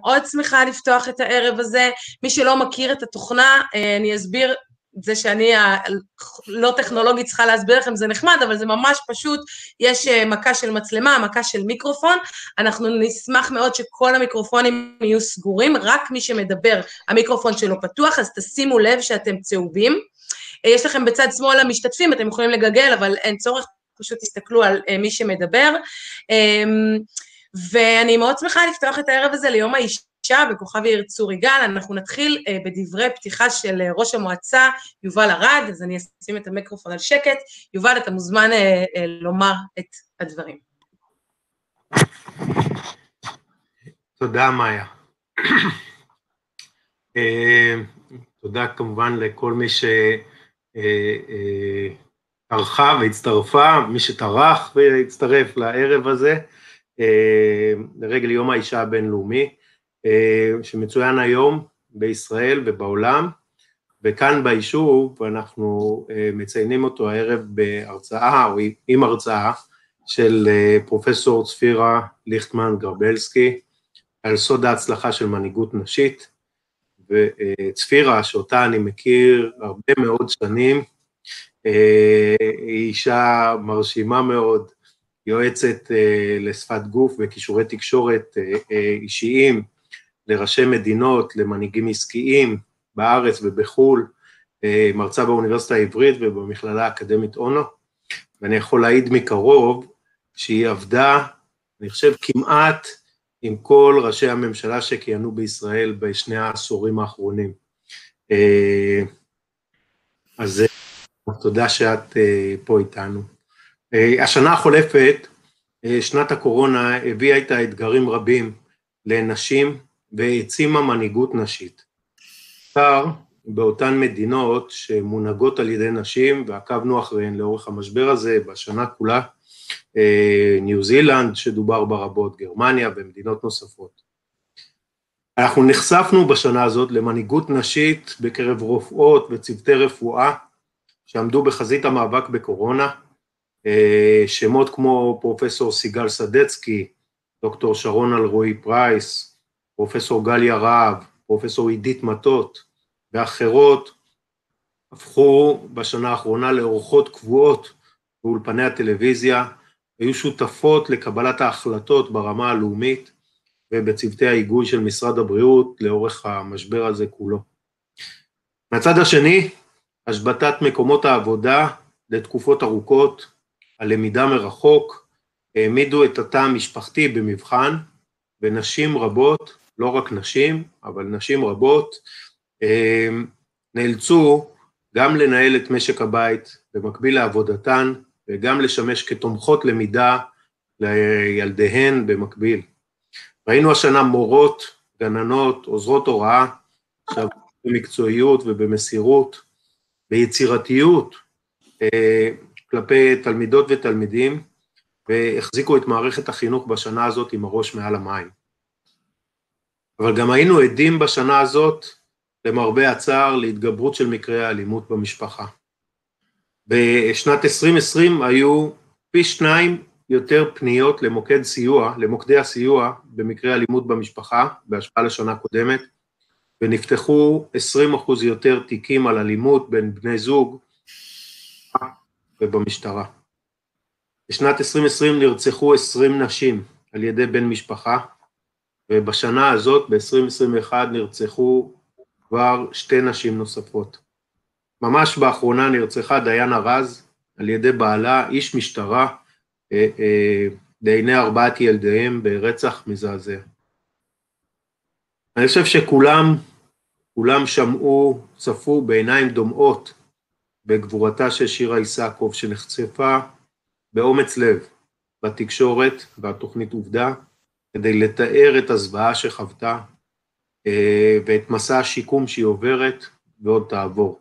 מאוד שמחה לפתוח את הערב הזה. מי שלא מכיר את התוכנה, אני אסביר זה שאני הלא טכנולוגית צריכה להסביר לכם, זה נחמד, אבל זה ממש פשוט, יש מכה של מצלמה, מכה של מיקרופון, אנחנו נשמח מאוד שכל המיקרופונים יהיו סגורים, רק מי שמדבר, המיקרופון שלו פתוח, אז תשימו לב שאתם צהובים. יש לכם בצד שמאל המשתתפים, אתם יכולים לגגל, אבל אין צורך, פשוט תסתכלו על מי שמדבר. ואני מאוד שמחה לפתוח את הערב הזה ליום האישה. אישה בכוכב יאיר צור יגאל, אנחנו נתחיל uh, בדברי פתיחה של uh, ראש המועצה יובל ארד, אז אני אשים את המיקרופון על שקט. יובל, אתה מוזמן uh, uh, לומר את הדברים. תודה, מאיה. תודה כמובן לכל מי שטרחה והצטרפה, מי שטרח והצטרף לערב הזה, לרגל יום האישה הבינלאומי. שמצוין היום בישראל ובעולם, וכאן ביישוב אנחנו מציינים אותו הערב בהרצאה, או עם הרצאה, של פרופסור צפירה ליכטמן גרבלסקי, על סוד ההצלחה של מנהיגות נשית, וצפירה, שאותה אני מכיר הרבה מאוד שנים, היא אישה מרשימה מאוד, יועצת לשפת גוף וכישורי תקשורת אישיים, לראשי מדינות, למנהיגים עסקיים בארץ ובחו"ל, מרצה באוניברסיטה העברית ובמכללה האקדמית אונו, ואני יכול להעיד מקרוב שהיא עבדה, אני חושב, כמעט עם כל ראשי הממשלה שכיהנו בישראל בשני העשורים האחרונים. אז תודה שאת פה איתנו. השנה החולפת, שנת הקורונה, הביאה איתה אתגרים רבים לנשים, והעצימה מנהיגות נשית. בעיקר באותן מדינות שמונהגות על ידי נשים, ועקבנו אחריהן לאורך המשבר הזה בשנה כולה, ניו זילנד שדובר בה רבות, גרמניה ומדינות נוספות. אנחנו נחשפנו בשנה הזאת למנהיגות נשית בקרב רופאות וצוותי רפואה שעמדו בחזית המאבק בקורונה, שמות כמו פרופסור סיגל סדצקי, דוקטור שרון אלרועי פרייס, פרופסור גליה רהב, פרופסור עידית מטות ואחרות, הפכו בשנה האחרונה לאורחות קבועות באולפני הטלוויזיה, היו שותפות לקבלת ההחלטות ברמה הלאומית ובצוותי ההיגוי של משרד הבריאות לאורך המשבר הזה כולו. מהצד השני, השבתת מקומות העבודה לתקופות ארוכות, הלמידה מרחוק, העמידו את התא המשפחתי במבחן, ונשים רבות לא רק נשים, אבל נשים רבות, נאלצו גם לנהל את משק הבית במקביל לעבודתן, וגם לשמש כתומכות למידה לילדיהן במקביל. ראינו השנה מורות, גננות, עוזרות הוראה, שעבדו במקצועיות ובמסירות, ביצירתיות כלפי תלמידות ותלמידים, והחזיקו את מערכת החינוך בשנה הזאת עם הראש מעל המים. אבל גם היינו עדים בשנה הזאת, למרבה הצער, להתגברות של מקרי האלימות במשפחה. בשנת 2020 היו פי שניים יותר פניות למוקד סיוע, למוקדי הסיוע במקרי אלימות במשפחה, בהשפעה לשנה קודמת, ונפתחו 20 אחוז יותר תיקים על אלימות בין בני זוג ובמשטרה. בשנת 2020 נרצחו 20 נשים על ידי בן משפחה, ובשנה הזאת, ב-2021, נרצחו כבר שתי נשים נוספות. ממש באחרונה נרצחה דיינה רז על ידי בעלה, איש משטרה, אה, אה, לעיני ארבעת ילדיהם ברצח מזעזע. אני חושב שכולם, כולם שמעו, צפו בעיניים דומעות בגבורתה של שירה איסקוב, שנחשפה באומץ לב בתקשורת, והתוכנית עובדה, כדי לתאר את הזוועה שחוותה אה, ואת מסע השיקום שהיא עוברת ועוד תעבור.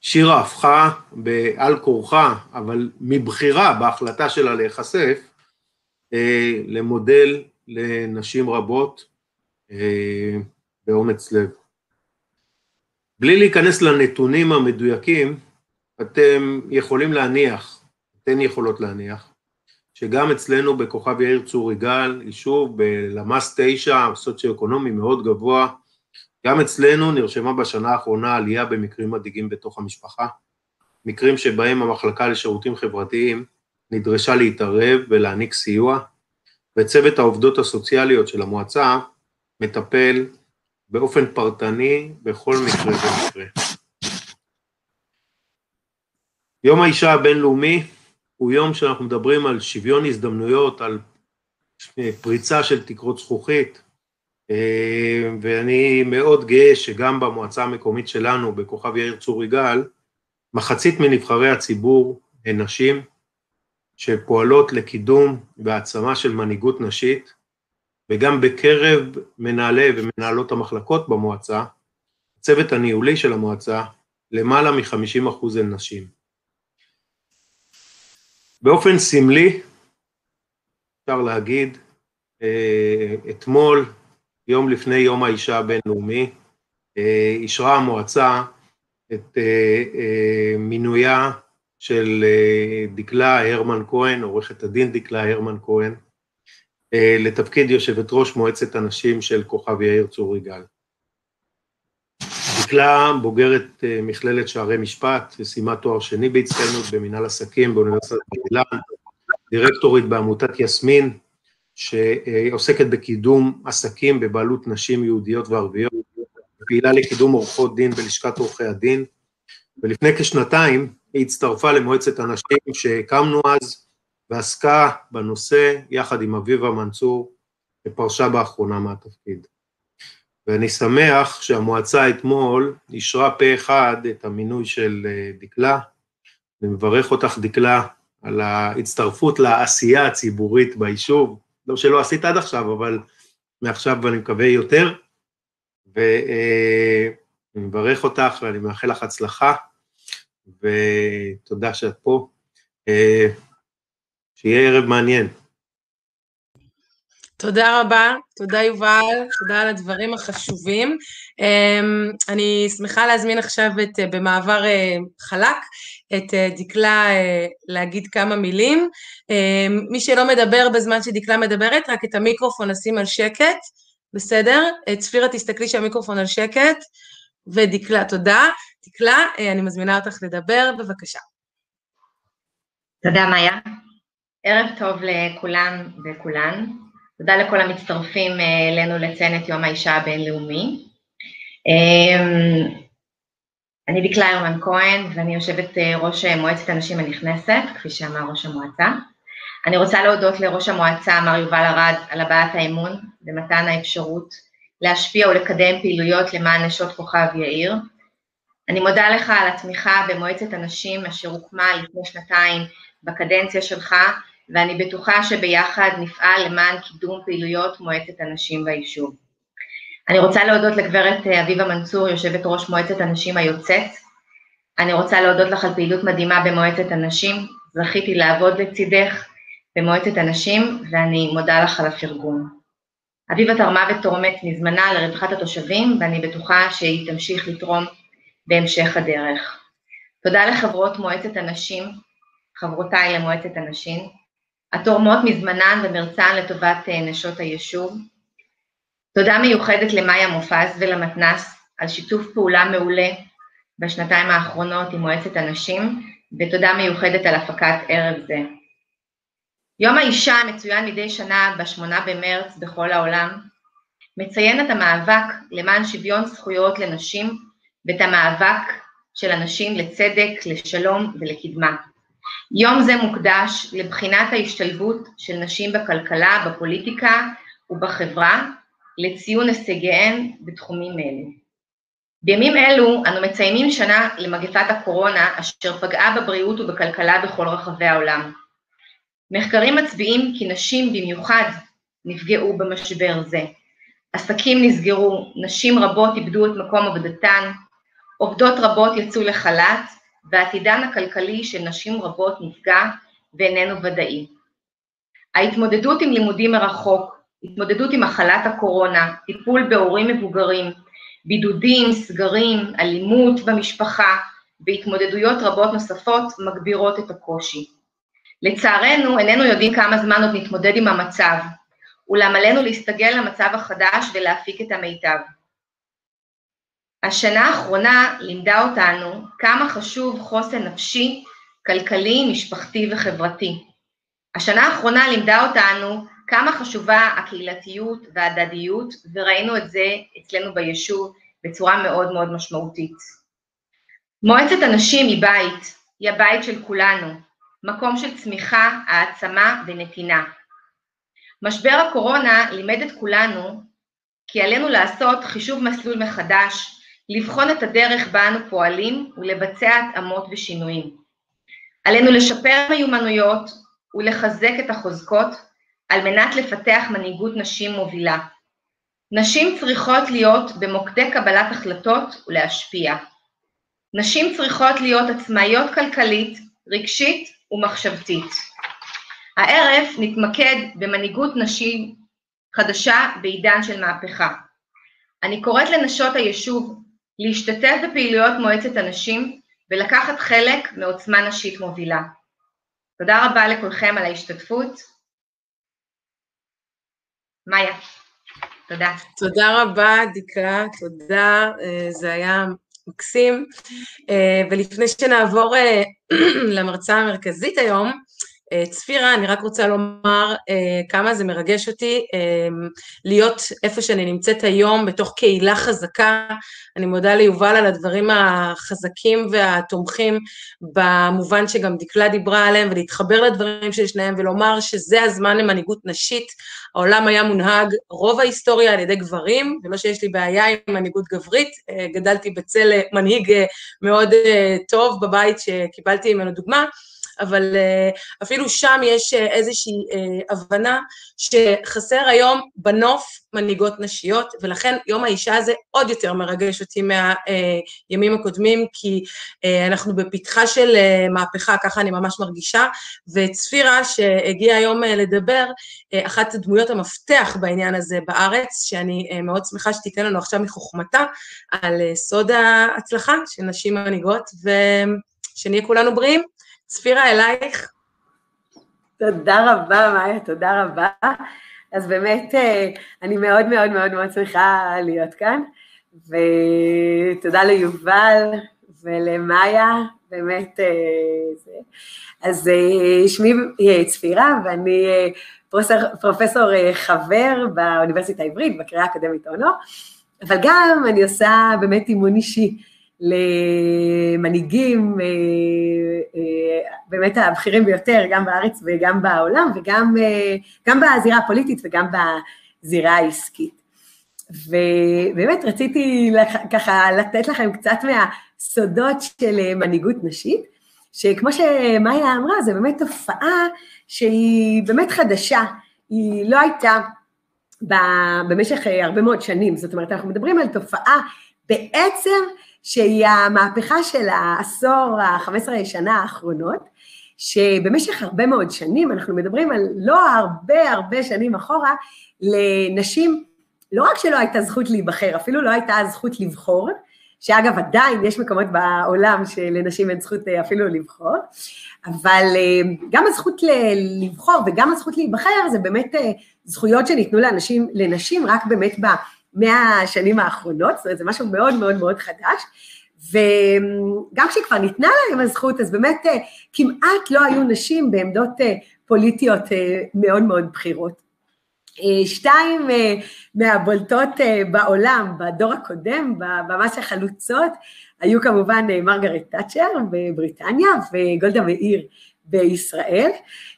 שירה הפכה בעל כורחה, אבל מבחירה בהחלטה שלה להיחשף, אה, למודל לנשים רבות אה, באומץ לב. בלי להיכנס לנתונים המדויקים, אתם יכולים להניח, אתן יכולות להניח, שגם אצלנו בכוכב יאיר צור יגאל, יישוב בלמ"ס 9, סוציו-אקונומי מאוד גבוה, גם אצלנו נרשמה בשנה האחרונה עלייה במקרים מדאיגים בתוך המשפחה, מקרים שבהם המחלקה לשירותים חברתיים נדרשה להתערב ולהעניק סיוע, וצוות העובדות הסוציאליות של המועצה מטפל באופן פרטני בכל מקרה ומקרה. יום האישה הבינלאומי הוא יום שאנחנו מדברים על שוויון הזדמנויות, על פריצה של תקרות זכוכית, אה, ואני מאוד גאה שגם במועצה המקומית שלנו, בכוכב יאיר צור יגאל, מחצית מנבחרי הציבור הן נשים שפועלות לקידום והעצמה של מנהיגות נשית, וגם בקרב מנהלי ומנהלות המחלקות במועצה, הצוות הניהולי של המועצה, למעלה מ-50% הן נשים. באופן סמלי, אפשר להגיד, אה, אתמול, יום לפני יום האישה הבינלאומי, אה, אישרה המועצה את אה, מינויה של דקלה הרמן כהן, עורכת הדין דקלה הרמן כהן, לתפקיד יושבת ראש מועצת הנשים של כוכב יאיר צור יגאל. דקלה בוגרת אה, מכללת שערי משפט, וסיימה תואר שני בהצטיינות במנהל עסקים באוניברסיטת בר דירקטורית בעמותת יסמין, שעוסקת בקידום עסקים בבעלות נשים יהודיות וערביות, פעילה לקידום עורכות דין בלשכת עורכי הדין, ולפני כשנתיים היא הצטרפה למועצת הנשים שהקמנו אז, ועסקה בנושא יחד עם אביבה מנצור, ופרשה באחרונה מהתפקיד. ואני שמח שהמועצה אתמול אישרה פה אחד את המינוי של אה, דקלה. אני מברך אותך, דקלה, על ההצטרפות לעשייה הציבורית ביישוב, לא שלא עשית עד עכשיו, אבל מעכשיו אני מקווה יותר, ואני אה, מברך אותך ואני מאחל לך הצלחה, ותודה שאת פה. שיהיה ערב מעניין. תודה רבה, תודה יובל, תודה על הדברים החשובים. אמ, אני שמחה להזמין עכשיו את, אה, במעבר אה, חלק, את אה, דקלה להגיד כמה מילים. אמ, מי שלא מדבר בזמן שדקלה מדברת, רק את המיקרופון נשים על שקט, בסדר? צפירה, תסתכלי שהמיקרופון על שקט. ודקלה, תודה. דקלה, אני מזמינה אותך לדבר, בבקשה. תודה, מאיה. ערב טוב לכולם וכולן. תודה לכל המצטרפים אה, אלינו לציין את יום האישה הבינלאומי. אמ, אני דקלה ירמן כהן ואני יושבת אה, ראש אה, מועצת הנשים הנכנסת, כפי שאמר ראש המועצה. אני רוצה להודות לראש המועצה, מר יובל ארד, על הבעת האמון ומתן האפשרות להשפיע ולקדם פעילויות למען נשות כוכב יאיר. אני מודה לך על התמיכה במועצת הנשים אשר הוקמה לפני שנתיים בקדנציה שלך, ואני בטוחה שביחד נפעל למען קידום פעילויות מועצת הנשים ביישוב. אני רוצה להודות לגברת אביבה מנצור, יושבת ראש מועצת הנשים היוצאת. אני רוצה להודות לך על פעילות מדהימה במועצת הנשים, זכיתי לעבוד לצידך במועצת הנשים, ואני מודה לך על הפרגון. אביבה תרמה ותורמת מזמנה לרווחת התושבים, ואני בטוחה שהיא תמשיך לתרום בהמשך הדרך. תודה לחברות מועצת הנשים, חברותיי למועצת הנשים, התורמות מזמנן ומרצן לטובת אה, נשות היישוב. תודה מיוחדת למאיה מופז ולמתנ"ס על שיתוף פעולה מעולה בשנתיים האחרונות עם מועצת הנשים, ותודה מיוחדת על הפקת ערב זה. יום האישה מצוין מדי שנה ב-8 במרץ בכל העולם, מציין את המאבק למען שוויון זכויות לנשים ואת המאבק של הנשים לצדק, לשלום ולקדמה. יום זה מוקדש לבחינת ההשתלבות של נשים בכלכלה, בפוליטיקה ובחברה, לציון הישגיהן בתחומים אלו. בימים אלו אנו מציינים שנה למגפת הקורונה אשר פגעה בבריאות ובכלכלה בכל רחבי העולם. מחקרים מצביעים כי נשים במיוחד נפגעו במשבר זה. עסקים נסגרו, נשים רבות איבדו את מקום עבודתן, עובדות רבות יצאו לחל"ת, ועתידן הכלכלי של נשים רבות נפגע ואיננו ודאי. ההתמודדות עם לימודים מרחוק, התמודדות עם מחלת הקורונה, טיפול בהורים מבוגרים, בידודים, סגרים, אלימות במשפחה והתמודדויות רבות נוספות מגבירות את הקושי. לצערנו, איננו יודעים כמה זמן עוד נתמודד עם המצב, אולם עלינו להסתגל למצב החדש ולהפיק את המיטב. השנה האחרונה לימדה אותנו כמה חשוב חוסן נפשי, כלכלי, משפחתי וחברתי. השנה האחרונה לימדה אותנו כמה חשובה הקהילתיות וההדדיות, וראינו את זה אצלנו ביישוב בצורה מאוד מאוד משמעותית. מועצת הנשים היא בית, היא הבית של כולנו, מקום של צמיחה, העצמה ונתינה. משבר הקורונה לימד את כולנו כי עלינו לעשות חישוב מסלול מחדש, לבחון את הדרך בה אנו פועלים ולבצע התאמות ושינויים. עלינו לשפר מיומנויות ולחזק את החוזקות על מנת לפתח מנהיגות נשים מובילה. נשים צריכות להיות במוקדי קבלת החלטות ולהשפיע. נשים צריכות להיות עצמאיות כלכלית, רגשית ומחשבתית. הערב נתמקד במנהיגות נשים חדשה בעידן של מהפכה. אני קוראת לנשות היישוב להשתתף בפעילויות מועצת הנשים ולקחת חלק מעוצמה נשית מובילה. תודה רבה לכולכם על ההשתתפות. מאיה, תודה. תודה רבה, דיקה, תודה, אה, זה היה מקסים. אה, ולפני שנעבור אה, למרצה המרכזית היום, צפירה, אני רק רוצה לומר אה, כמה זה מרגש אותי אה, להיות איפה שאני נמצאת היום, בתוך קהילה חזקה. אני מודה ליובל על הדברים החזקים והתומכים, במובן שגם דקלה דיברה עליהם, ולהתחבר לדברים של שניהם ולומר שזה הזמן למנהיגות נשית. העולם היה מונהג רוב ההיסטוריה על ידי גברים, ולא שיש לי בעיה עם מנהיגות גברית, גדלתי בצל מנהיג מאוד טוב בבית שקיבלתי ממנו דוגמה. אבל uh, אפילו שם יש uh, איזושהי uh, הבנה שחסר היום בנוף מנהיגות נשיות, ולכן יום האישה הזה עוד יותר מרגש אותי מהימים הקודמים, כי אנחנו בפתחה של מהפכה, ככה אני ממש מרגישה, וצפירה שהגיעה היום לדבר, אחת הדמויות המפתח בעניין הזה בארץ, שאני מאוד שמחה שתיתן לנו עכשיו מחוכמתה, על סוד ההצלחה של נשים מנהיגות, ושנהיה כולנו בריאים. צפירה, אלייך. תודה רבה, מאיה, תודה רבה. אז באמת, אה, אני מאוד מאוד מאוד מאוד שמחה להיות כאן, ותודה ליובל ולמאיה, באמת, אה, זה. אז אה, שמי צפירה, ואני פרופסור, פרופסור חבר באוניברסיטה העברית, בקריאה האקדמית אונו, אבל גם אני עושה באמת אימון אישי. למנהיגים אה, אה, באמת הבכירים ביותר, גם בארץ וגם בעולם, וגם אה, בזירה הפוליטית וגם בזירה העסקית. ובאמת רציתי ככה לתת לכם קצת מהסודות של מנהיגות נשית, שכמו שמאיה אמרה, זו באמת תופעה שהיא באמת חדשה, היא לא הייתה במשך הרבה מאוד שנים, זאת אומרת, אנחנו מדברים על תופעה בעצם שהיא המהפכה של העשור, ה-15 שנה האחרונות, שבמשך הרבה מאוד שנים, אנחנו מדברים על לא הרבה הרבה שנים אחורה, לנשים, לא רק שלא הייתה זכות להיבחר, אפילו לא הייתה זכות לבחור, שאגב עדיין יש מקומות בעולם שלנשים אין זכות אה, אפילו לבחור, אבל אה, גם הזכות לבחור וגם הזכות להיבחר זה באמת אה, זכויות שניתנו לאנשים, לנשים רק באמת מהשנים האחרונות, זאת אומרת, זה משהו מאוד מאוד מאוד חדש, וגם כשכבר ניתנה להם הזכות, אז באמת אה, כמעט לא היו נשים בעמדות אה, פוליטיות אה, מאוד מאוד בכירות. שתיים מהבולטות בעולם, בדור הקודם, ממש החלוצות, היו כמובן מרגרט תאצ'ר בבריטניה וגולדה מאיר בישראל,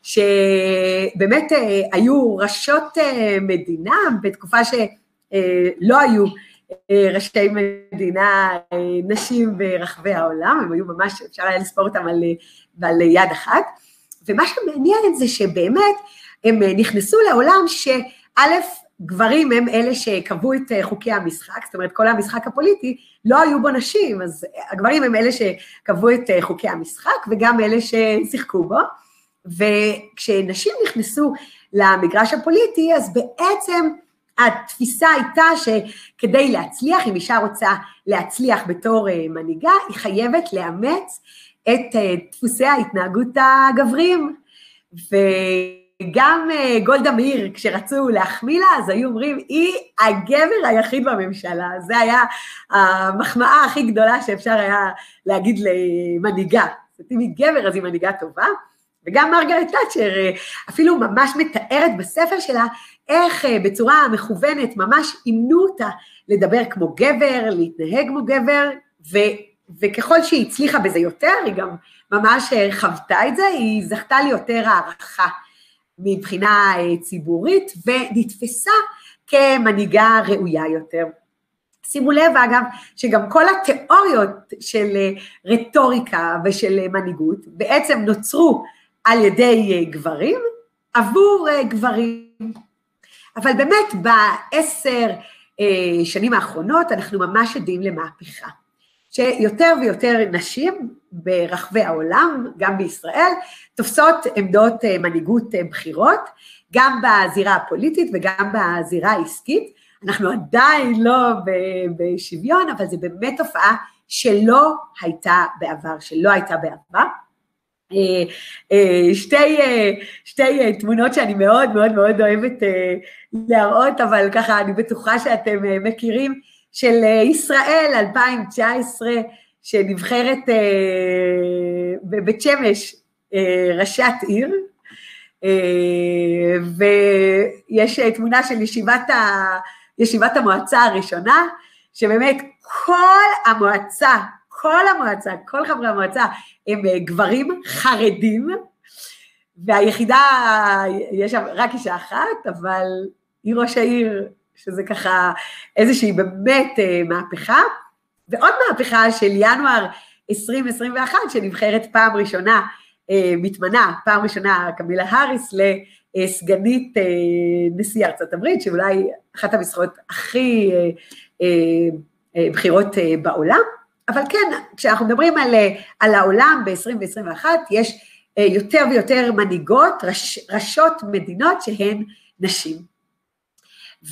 שבאמת היו ראשות מדינה בתקופה ש... אה, לא היו אה, ראשי מדינה אה, נשים ברחבי העולם, הם היו ממש, אפשר היה לספור אותם על, על יד אחת, ומה שמעניין זה שבאמת הם נכנסו לעולם שא', גברים הם אלה שקבעו את חוקי המשחק, זאת אומרת כל המשחק הפוליטי, לא היו בו נשים, אז הגברים הם אלה שקבעו את חוקי המשחק וגם אלה ששיחקו בו, וכשנשים נכנסו למגרש הפוליטי, אז בעצם התפיסה הייתה שכדי להצליח, אם אישה רוצה להצליח בתור אה, מנהיגה, היא חייבת לאמץ את אה, דפוסי ההתנהגות הגבריים. וגם אה, גולדה מאיר, כשרצו להחמיא לה, אז היו אומרים, היא הגבר היחיד בממשלה. זה היה המחמאה הכי גדולה שאפשר היה להגיד למנהיגה. זאת אומרת, אם היא גבר, אז היא מנהיגה טובה. וגם מרגרט תאצ'ר אפילו ממש מתארת בספר שלה איך אה, בצורה מכוונת ממש אימנו אותה לדבר כמו גבר, להתנהג כמו גבר, ו, וככל שהיא הצליחה בזה יותר, היא גם ממש אה, חוותה את זה, היא זכתה ליותר הערכה מבחינה ציבורית, ונתפסה כמנהיגה ראויה יותר. שימו לב אגב, שגם כל התיאוריות של רטוריקה ושל מנהיגות בעצם נוצרו על ידי אה, גברים עבור אה, גברים. אבל באמת בעשר אה, שנים האחרונות אנחנו ממש עדים למהפכה. שיותר ויותר נשים ברחבי העולם, גם בישראל, תופסות עמדות מנהיגות בכירות, גם בזירה הפוליטית וגם בזירה העסקית. אנחנו עדיין לא בשוויון, אבל זו באמת תופעה שלא הייתה בעבר, שלא הייתה בעבר. אה, אה, שתי, אה, שתי תמונות שאני מאוד מאוד מאוד אוהבת להראות, אבל ככה אני בטוחה שאתם מכירים, של ישראל 2019, שנבחרת בבית שמש ראשת עיר, ויש תמונה של ישיבת, ה, ישיבת המועצה הראשונה, שבאמת כל המועצה כל המועצה, כל חברי המועצה הם אה, גברים חרדים, והיחידה, יש שם רק אישה אחת, אבל היא ראש העיר, שזה ככה איזושהי באמת אה, מהפכה. ועוד מהפכה של ינואר 2021, שנבחרת פעם ראשונה, אה, מתמנה, פעם ראשונה קמילה האריס לסגנית נשיא ארצות הברית, שאולי אחת המשרות הכי בכירות בעולם. אבל כן, כשאנחנו מדברים על, אה, על העולם ב-2021, יש אה, יותר ויותר מנהיגות, ראש, ראשות מדינות שהן נשים.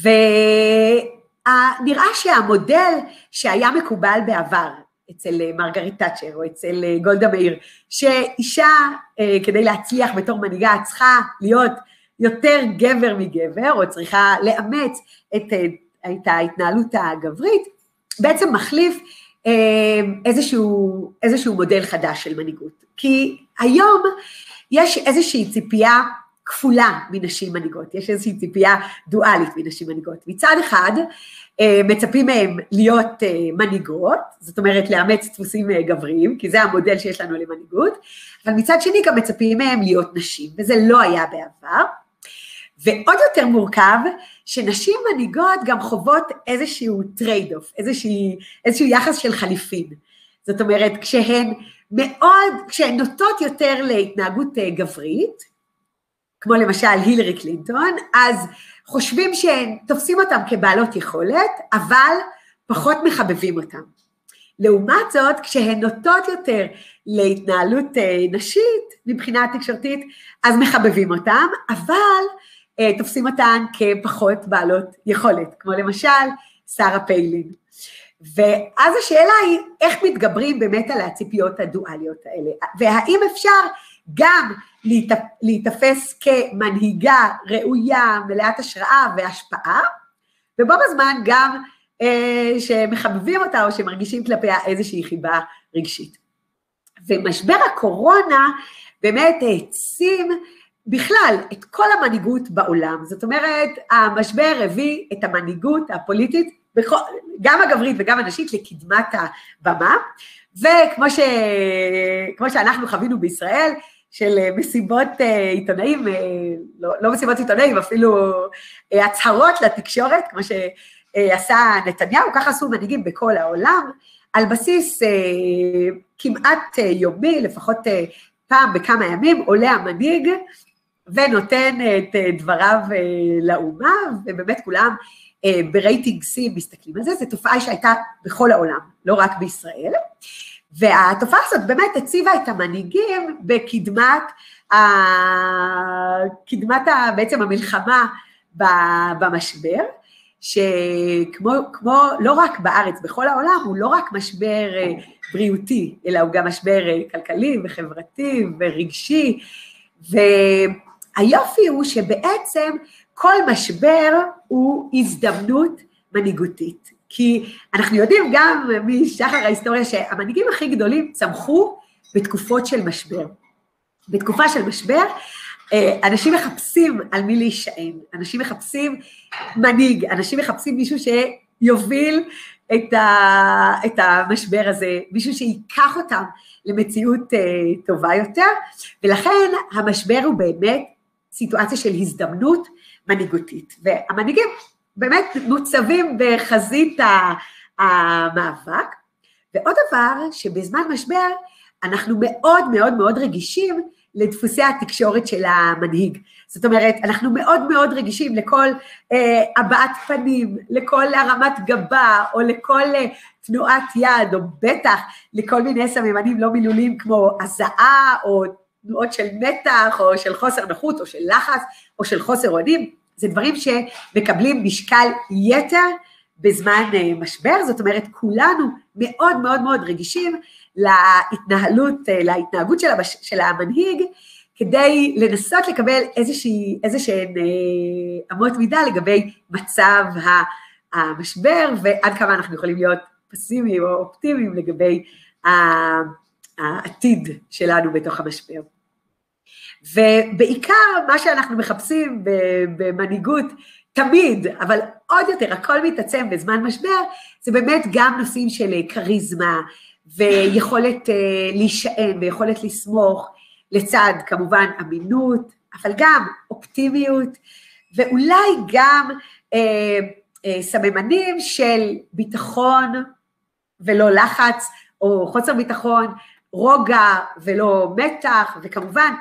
ונראה שהמודל שהיה מקובל בעבר, אצל אה, מרגרית תאצ'ר או אצל גולדה מאיר, שאישה כדי להצליח בתור מנהיגה צריכה להיות יותר גבר מגבר, או צריכה לאמץ את, את ההתנהלות הגברית, בעצם מחליף איזשהו, איזשהו מודל חדש של מנהיגות. כי היום יש איזושהי ציפייה כפולה מנשים מנהיגות, יש איזושהי ציפייה דואלית מנשים מנהיגות. מצד אחד, אמ, מצפים מהם להיות אה, מנהיגות, זאת אומרת לאמץ דפוסים אה, גבריים, כי זה המודל שיש לנו למנהיגות, אבל מצד שני גם מצפים מהם להיות נשים, וזה לא היה בעבר. ועוד יותר מורכב, שנשים מנהיגות גם חוות איזשהו trade off, איזשהו יחס של חליפין. זאת אומרת, כשהן מאוד, כשהן נוטות יותר להתנהגות אה, גברית, כמו למשל הילרי קלינטון, אז חושבים שהן, תופסים אותן כבעלות יכולת, אבל פחות מחבבים אותן. לעומת זאת, כשהן נוטות יותר להתנהלות אה, נשית מבחינה תקשורתית, אז מחבבים אותן, אבל תופסים אותן כפחות בעלות יכולת, כמו למשל שרה פיילין. ואז השאלה היא, איך מתגברים באמת על הציפיות הדואליות האלה, והאם אפשר גם להיתפס כמנהיגה ראויה, מלאת השראה והשפעה, ובו בזמן גם אה, שמחבבים אותה או שמרגישים כלפיה איזושהי חיבה רגשית. ומשבר הקורונה באמת העצים בכלל, את כל המנהיגות בעולם. זאת אומרת, המשבר הביא את המנהיגות הפוליטית, גם הגברית וגם הנשית, לקדמת הבמה, וכמו ש... שאנחנו חווינו בישראל, של מסיבות אה, עיתונאים, אה, לא, לא מסיבות עיתונאים, אפילו אה, הצהרות לתקשורת, כמו שעשה נתניהו, ככה עשו מנהיגים בכל העולם, על בסיס כמעט יומי, לפחות פעם בכמה ימים, עולה המנהיג ונותן את אה, דבריו אה, לאומה, ובאמת כולם אה, ברייטינג C מסתכלים על זה, זו תופעה שהייתה בכל העולם, לא רק בישראל. והתופעה הזאת באמת הציבה את המנהיגים בקדמת, ה... קדמת ה... בעצם המלחמה במשבר, שכמו, כמו, לא רק בארץ, בכל העולם, הוא לא רק משבר בריאותי, אלא הוא גם משבר כלכלי וחברתי ורגשי, והיופי הוא שבעצם כל משבר הוא הזדמנות מנהיגותית. כי אנחנו יודעים גם משחר ההיסטוריה שהמנהיגים הכי גדולים צמחו בתקופות של משבר. בתקופה של משבר, אה, אנשים מחפשים על מי להישען, אנשים מחפשים מנהיג, אנשים מחפשים מישהו שיוביל את, ה, את המשבר הזה, מישהו שייקח אותם למציאות uh, טובה יותר, ולכן המשבר הוא באמת סיטואציה של הזדמנות מנהיגותית, והמנהיגים באמת מוצבים בחזית המאבק, ועוד דבר, שבזמן משבר אנחנו מאוד מאוד מאוד רגישים לדפוסי התקשורת של המנהיג. זאת אומרת, אנחנו מאוד מאוד רגישים לכל אה, הבעת פנים, לכל הרמת גבה, או לכל אה, תנועת יד, או בטח לכל מיני סממנים לא מילוליים כמו הזעה, או תנועות של מתח, או של חוסר נוחות, או של לחץ, או של חוסר אוהדים. זה דברים שמקבלים משקל יתר בזמן אה, משבר, זאת אומרת, כולנו מאוד מאוד מאוד רגישים להתנהלות, אה, להתנהגות של, המש, של המנהיג, כדי לנסות לקבל איזה שהן אה, אמות מידה לגבי מצב המשבר, ועד כמה אנחנו יכולים להיות פסימיים או אופטימיים לגבי העתיד שלנו בתוך המשבר. ובעיקר מה שאנחנו מחפשים במנהיגות תמיד, אבל עוד יותר, הכל מתעצם בזמן משבר, זה באמת גם נושאים של כריזמה, ויכולת uh, להישען, ויכולת לסמוך, לצד כמובן אמינות, אבל גם אופטימיות, ואולי גם uh, uh, סממנים של ביטחון ולא לחץ, או חוסר ביטחון, רוגע ולא מתח, וכמובן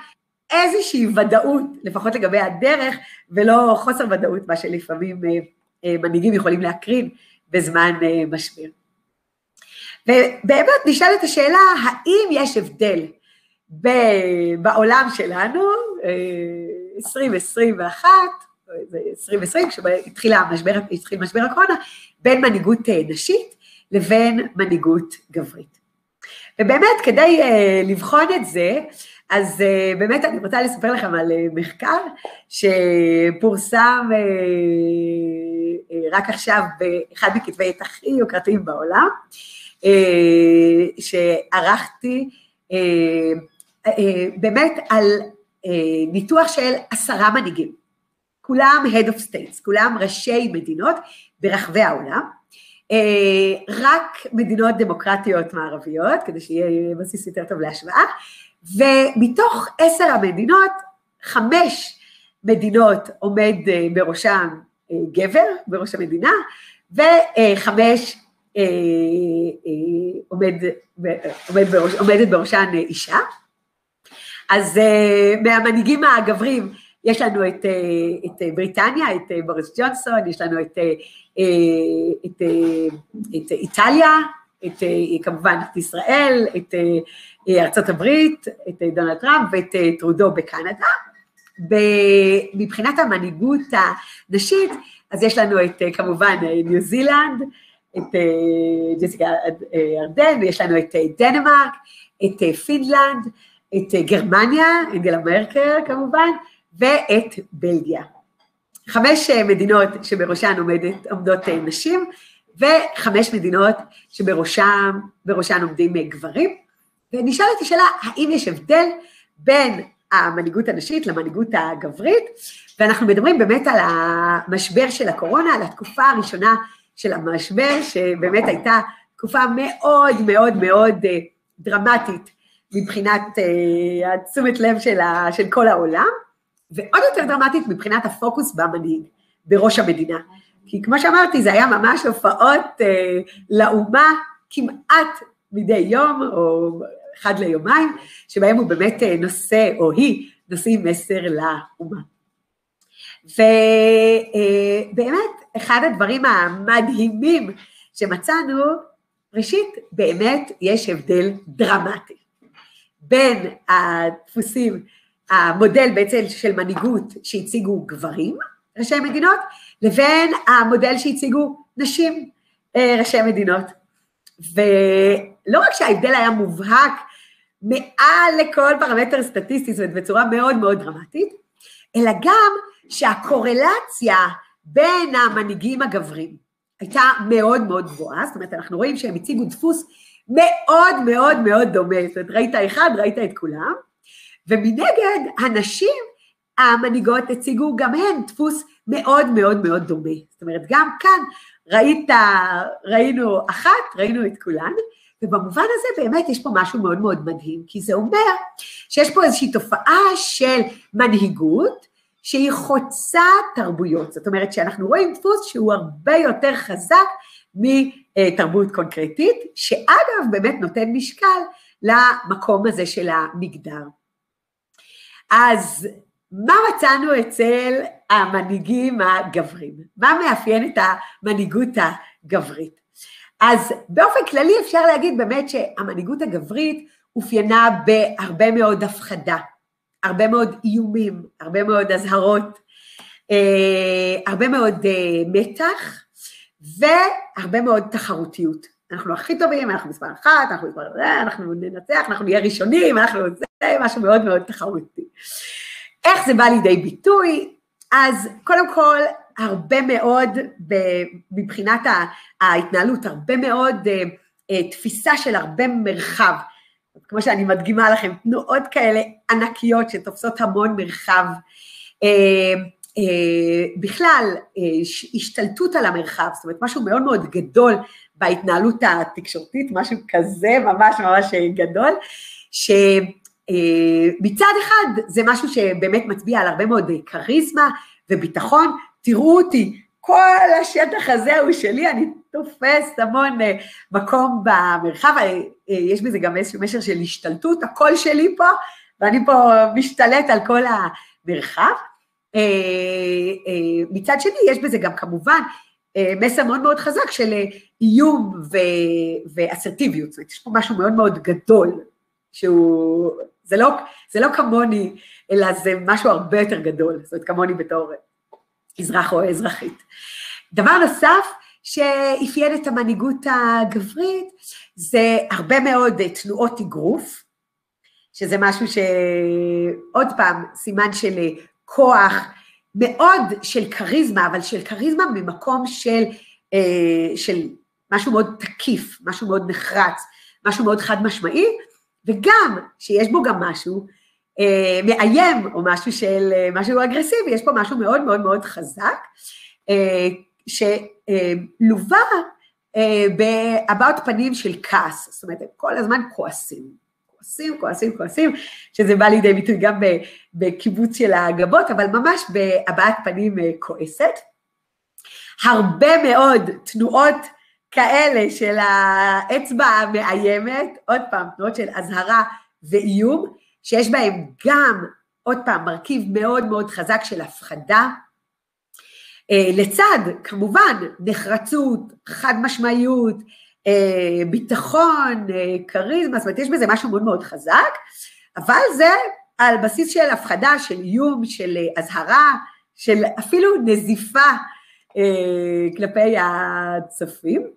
איזושהי ודאות, לפחות לגבי הדרך, ולא חוסר ודאות, מה שלפעמים מנהיגים יכולים להקרין בזמן משבר. ובאמת נשאלת השאלה, האם יש הבדל בעולם שלנו, 2021, 2020, כשהתחיל התחיל משבר הקורונה, בין מנהיגות אה, נשית לבין מנהיגות גברית. ובאמת, כדי לבחון את זה, אז uh, באמת אני רוצה לספר לכם על uh, מחקר שפורסם uh, רק עכשיו באחד מכתבי עת הכי יוקרתיים בעולם, אה, שערכתי אה, אה, באמת על ניתוח של עשרה מנהיגים. כולם Head of States, כולם ראשי מדינות ברחבי העולם. רק מדינות דמוקרטיות מערביות, כדי שיהיה בסיס יותר טוב להשוואה, ומתוך עשר המדינות, חמש מדינות עומד בראשן גבר, בראש המדינה, וחמש אה, אה, עומד, עומד בראש, עומדת בראשן אישה. אז אה, מהמנהיגים הגברים יש לנו את, את בריטניה, את בוריס ג'ונסון, יש לנו את, את, את איטליה, את, כמובן את ישראל, את ארצות הברית, את דונלד טראמפ ואת טרודו בקנדה. מבחינת המנהיגות הנשית, אז יש לנו את כמובן ניו זילנד, את אה, ג'סינדה ארדרן, ויש לנו את אה, דנמרק, את אה, פינלנד, את גרמניה, אנגלה מרקל כמובן, ואת בלגיה. חמש מדינות שבראשן עומדת, עומדות נשים, וחמש מדינות שבראשן עומדים גברים. ונשאלת השאלה, האם יש הבדל בין המנהיגות הנשית למנהיגות הגברית, ואנחנו מדברים באמת על המשבר של הקורונה, על התקופה הראשונה של המשבר, שבאמת הייתה תקופה מאוד מאוד מאוד אה, דרמטית מבחינת אה, תשומת לב של, ה, של כל העולם, ועוד יותר דרמטית מבחינת הפוקוס במנהיג, בראש המדינה. כי כמו שאמרתי, זה היה ממש הופעות אה, לאומה כמעט מדי יום, או אחד ליומיים, שבהם הוא באמת אה, נושא, או היא, נושאים מסר לאומה. ובאמת, אחד הדברים המדהימים שמצאנו, ראשית, באמת יש הבדל דרמטי בין הדפוסים, המודל בעצם של מנהיגות שהציגו גברים, ראשי מדינות, לבין המודל שהציגו נשים, אה, ראשי מדינות. ולא רק שההבדל היה מובהק מעל לכל פרמטר סטטיסטי, זאת אומרת בצורה מאוד מאוד דרמטית, אלא גם שהקורלציה בין המנהיגים הגברים הייתה מאוד מאוד גבוהה, זאת אומרת אנחנו רואים שהם הציגו דפוס מאוד מאוד מאוד דומה, זאת אומרת ראית אחד, ראית את כולם, ומנגד הנשים המנהיגות הציגו גם הן דפוס מאוד מאוד מאוד דומה. זאת אומרת, גם כאן ראית, ראינו אחת, ראינו את כולן, ובמובן הזה באמת יש פה משהו מאוד מאוד מדהים, כי זה אומר שיש פה איזושהי תופעה של מנהיגות שהיא חוצה תרבויות. זאת אומרת שאנחנו רואים דפוס שהוא הרבה יותר חזק מתרבות קונקרטית, שאגב באמת נותן משקל למקום הזה של המגדר. אז מה מצאנו אצל המנהיגים הגברים? מה מאפיין את המנהיגות הגברית? אז באופן כללי אפשר להגיד באמת שהמנהיגות הגברית אופיינה בהרבה מאוד הפחדה, הרבה מאוד איומים, הרבה מאוד אזהרות, אה, הרבה מאוד אה, מתח והרבה מאוד תחרותיות. אנחנו הכי טובים, אנחנו מספר אחת, אנחנו מספר זה, אנחנו ננצח, אנחנו נהיה ראשונים, אנחנו זה, משהו מאוד מאוד תחרותי. איך זה בא לידי ביטוי? אז קודם כל, הרבה מאוד, מבחינת ההתנהלות, הרבה מאוד אה, אה, תפיסה של הרבה מרחב. כמו שאני מדגימה לכם, תנועות כאלה ענקיות שתופסות המון מרחב. אה, בכלל, השתלטות על המרחב, זאת אומרת, משהו מאוד מאוד גדול בהתנהלות התקשורתית, משהו כזה ממש ממש גדול, ש... מצד אחד זה משהו שבאמת מצביע על הרבה מאוד כריזמה וביטחון, תראו אותי, כל השטח הזה הוא שלי, אני תופס המון אה, מקום במרחב, אה, אה, יש בזה גם איזשהו משר של השתלטות, הכל שלי פה, ואני פה משתלט על כל המרחב. מצד שני, יש בזה גם כמובן מסר מאוד מאוד חזק של איום ואסרטיביות, זאת אומרת, יש פה משהו מאוד מאוד גדול, שהוא, זה לא, זה לא כמוני, אלא זה משהו הרבה יותר גדול, זאת אומרת, כמוני בתור אזרח או אזרחית. דבר נוסף שאפיין את המנהיגות הגברית זה הרבה מאוד תנועות אגרוף, שזה משהו שעוד פעם, סימן של כוח, מאוד של כריזמה, אבל של כריזמה ממקום של, אה, של משהו מאוד תקיף, משהו מאוד נחרץ, משהו מאוד חד משמעי, וגם שיש בו גם משהו מאיים או משהו של, אה, משהו אגרסיבי, יש פה משהו מאוד מאוד מאוד חזק, אה, שלווה בהבעות פנים של כעס, זאת אומרת, הם כל הזמן כועסים, כועסים, כועסים, כועסים, שזה בא לידי ביטוי גם בקיבוץ של הגבות, אבל ממש בהבעת פנים כועסת. הרבה מאוד תנועות כאלה של האצבע המאיימת, עוד פעם, תנועות של אזהרה ואיום, שיש בהם גם, עוד פעם, מרכיב מאוד מאוד חזק של הפחדה, אה, לצד, כמובן, נחרצות, חד משמעיות, אה, ביטחון, אה, כריזמה, זאת אומרת, יש בזה משהו מאוד מאוד חזק, אבל זה על בסיס של הפחדה, של איום, של אזהרה, של אפילו נזיפה כלפי הצופים,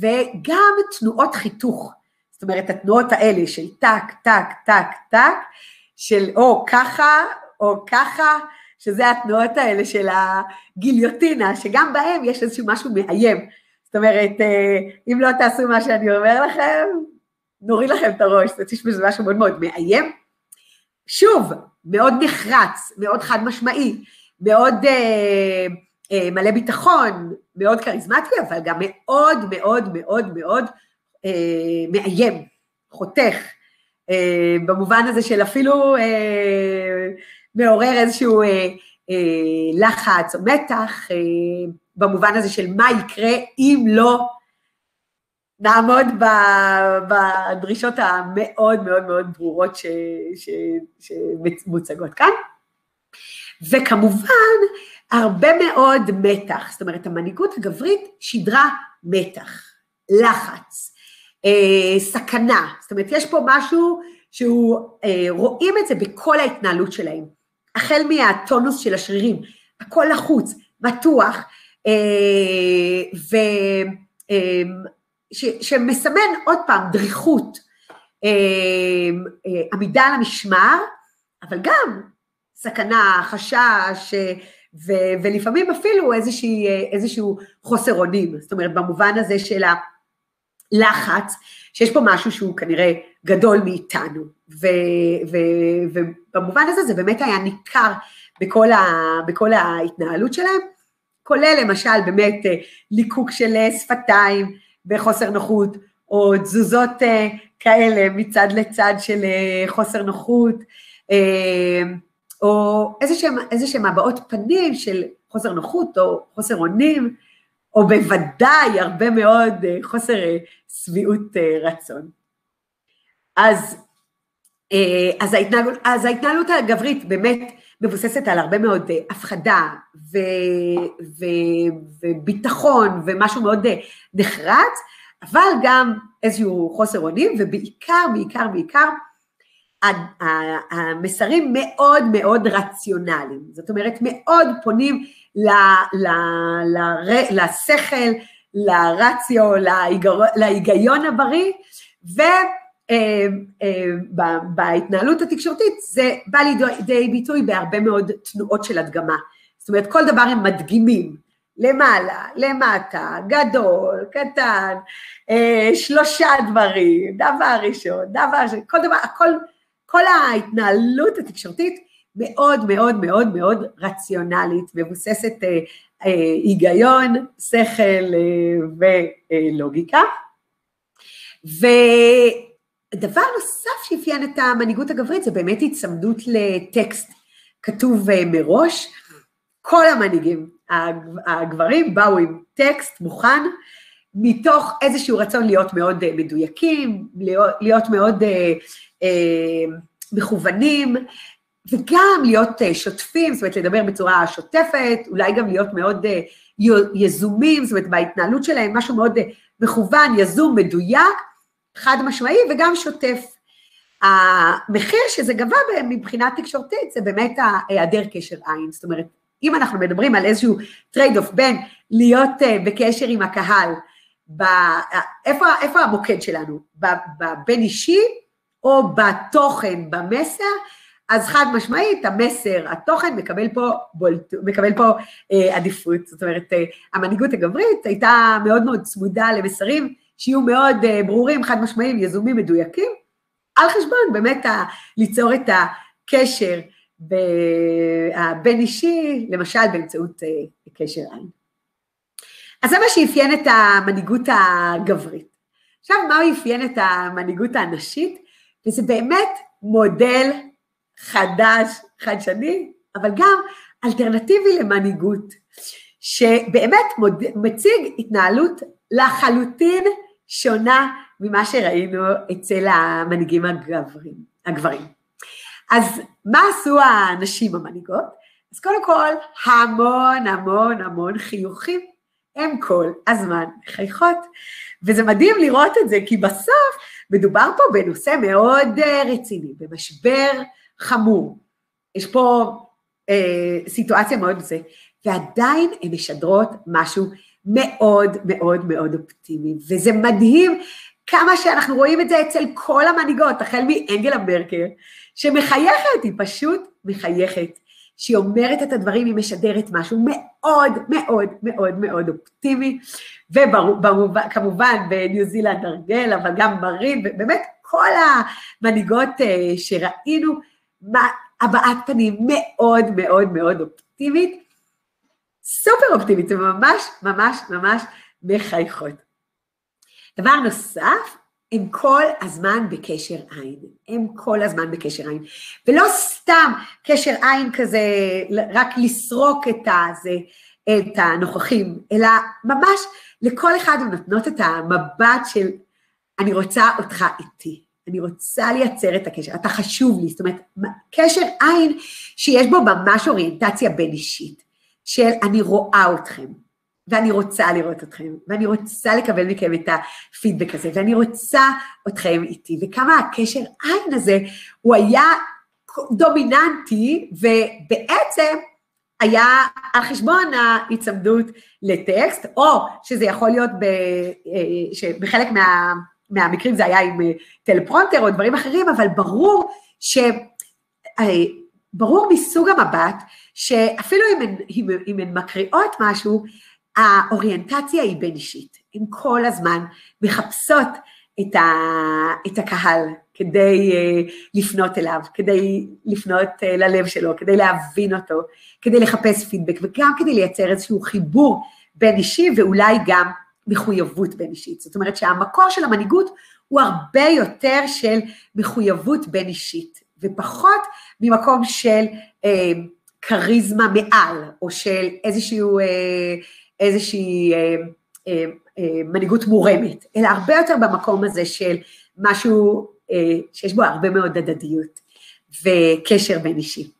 וגם תנועות חיתוך. זאת אומרת, התנועות האלה של טק, טק, טק, טק, של או ככה, או ככה, שזה התנועות האלה של הגיליוטינה, שגם בהם יש איזשהו משהו מאיים. זאת אומרת, אה, אם לא תעשו מה שאני אומר לכם, נוריד לכם את הראש, אומרת, יש בזה משהו מאוד מאוד מאיים. שוב, מאוד נחרץ, מאוד חד משמעי, מאוד אה, אה, מלא ביטחון, מאוד כריזמטי, אבל גם מאוד מאוד מאוד מאוד מאיים, חותך, אה, במובן הזה של אפילו אה, מעורר איזשהו אה, אה, לחץ או מתח, אה, במובן הזה של מה יקרה אם לא נעמוד בדרישות המאוד מאוד מאוד ברורות ש, ש, שמוצגות כאן. וכמובן, הרבה מאוד מתח, זאת אומרת, המנהיגות הגברית שידרה מתח, לחץ, אה, סכנה, זאת אומרת, יש פה משהו שהוא, אה, רואים את זה בכל ההתנהלות שלהם, החל מהטונוס של השרירים, הכל לחוץ, מתוח, אה, ו... אה, ש, שמסמן עוד פעם דריכות, אה, אה, עמידה על המשמר, אבל גם סכנה, חשש, ו, ולפעמים אפילו איזושהי, איזשהו חוסר אונים, זאת אומרת במובן הזה של הלחץ, שיש פה משהו שהוא כנראה גדול מאיתנו, ו, ו, ובמובן הזה זה באמת היה ניכר בכל, ה, בכל ההתנהלות שלהם, כולל למשל באמת ליקוק של שפתיים וחוסר נוחות, או תזוזות כאלה מצד לצד של חוסר נוחות, או איזה שהם הבעות פנים של חוסר נוחות או חוסר אונים, או בוודאי הרבה מאוד אה, חוסר אה, שביעות אה, רצון. אז, אז, ההתנהלות, אז ההתנהלות הגברית באמת מבוססת על הרבה מאוד הפחדה ו, ו, וביטחון ומשהו מאוד נחרץ, אבל גם איזשהו חוסר אונים, ובעיקר, בעיקר, בעיקר, המסרים מאוד מאוד רציונליים, זאת אומרת מאוד פונים לשכל, לרציו, להיגיון הבריא, ובהתנהלות אה, אה, התקשורתית זה בא לידי ביטוי בהרבה מאוד תנועות של הדגמה. זאת אומרת, כל דבר הם מדגימים, למעלה, למטה, גדול, קטן, אה, שלושה דברים, דבר ראשון, דבר שני, כל דבר, הכל כל ההתנהלות התקשורתית מאוד מאוד מאוד מאוד רציונלית, מבוססת אה, אה, היגיון, שכל אה, ולוגיקה. ודבר נוסף שאפיין את המנהיגות הגברית זה באמת הצמדות לטקסט כתוב אה, מראש. כל המנהיגים הגברים באו עם טקסט מוכן, מתוך איזשהו רצון להיות מאוד אה, מדויקים, להיות, להיות מאוד אה, אה, מכוונים, וגם להיות אה, שוטפים, זאת אומרת לדבר בצורה שוטפת, אולי גם להיות מאוד אה, יזומים, זאת אומרת בהתנהלות שלהם, משהו מאוד מכוון, יזום, מדויק, חד משמעי וגם שוטף. המחיר שזה גבה מבחינה תקשורתית זה באמת היעדר קשר עין, זאת אומרת, אם אנחנו מדברים על איזשהו trade off בין להיות בקשר עם הקהל, ב, איפה, איפה המוקד שלנו? בבין אישי או בתוכן, במסר, אז חד משמעית, המסר, התוכן מקבל פה, בולט, מקבל פה אה, עדיפות. זאת אומרת, אה, המנהיגות הגברית הייתה מאוד מאוד צמודה למסרים שיהיו מאוד אה, ברורים, חד משמעיים, יזומים, מדויקים, על חשבון באמת ה, ליצור את הקשר הבין אישי, למשל באמצעות אה, קשר עין. אז זה מה שאפיין את המנהיגות הגברית. עכשיו, מה אפיין את המנהיגות הנשית? וזה באמת מודל חדש, חדשני, אבל גם אלטרנטיבי למנהיגות, שבאמת מוד... מציג התנהלות לחלוטין שונה ממה שראינו אצל המנהיגים הגברים. הגברים. אז מה עשו הנשים המנהיגות? אז קודם כל, המון המון המון חיוכים. הם כל הזמן מחייכות. וזה מדהים לראות את זה, כי בסוף מדובר פה בנושא מאוד אה, רציני, במשבר חמור. יש פה אה, סיטואציה מאוד זה, ועדיין הן משדרות משהו מאוד מאוד מאוד אופטימי, וזה מדהים כמה שאנחנו רואים את זה אצל כל המנהיגות, החל מאנגלה מרקר, שמחייכת, היא פשוט מחייכת. שהיא אומרת את הדברים, היא משדרת משהו מאוד מאוד מאוד מאוד אופטימי, וכמובן בניו זילנד ארגל, אבל גם מרין, ובאמת כל המנהיגות אה, שראינו, הבעת פנים מאוד מאוד מאוד אופטימית, סופר אופטימית, זה ממש ממש ממש מחייכות. דבר נוסף, הם כל הזמן בקשר עין, הם כל הזמן בקשר עין, ולא סתם קשר עין כזה, רק לסרוק את, הזה, את הנוכחים, אלא ממש לכל אחד הם נותנות את המבט של אני רוצה אותך איתי, אני רוצה לייצר את הקשר, אתה חשוב לי, זאת אומרת, קשר עין שיש בו ממש אוריינטציה בין אישית, של אני רואה אתכם, ואני רוצה לראות אתכם, ואני רוצה לקבל מכם את הפידבק הזה, ואני רוצה אתכם איתי, וכמה הקשר עין הזה, הוא היה דומיננטי, ובעצם היה על חשבון ההיצמדות לטקסט, או שזה יכול להיות ב, אה, בחלק מהמקרים זה היה עם טלפרומפטר או דברים אחרים, אבל ברור ש... ברור מסוג המבט, שאפילו אם הן, אם, אם הן מקריאות משהו, האוריינטציה היא בין אישית. הן כל הזמן מחפשות את, ה, את הקהל כדי uh, לפנות אליו, כדי לפנות uh, ללב שלו, כדי להבין אותו, כדי לחפש פידבק וגם כדי לייצר איזשהו חיבור בין אישי ואולי גם מחויבות בין אישית. זאת אומרת שהמקור של המנהיגות הוא הרבה יותר של מחויבות בין אישית, ופחות ממקום של אה, כריזמה מעל, או של איזשהו, אה, איזושהי אה, אה, אה, מנהיגות מורמת, אלא הרבה יותר במקום הזה של משהו אה, שיש בו הרבה מאוד הדדיות וקשר בין אישי.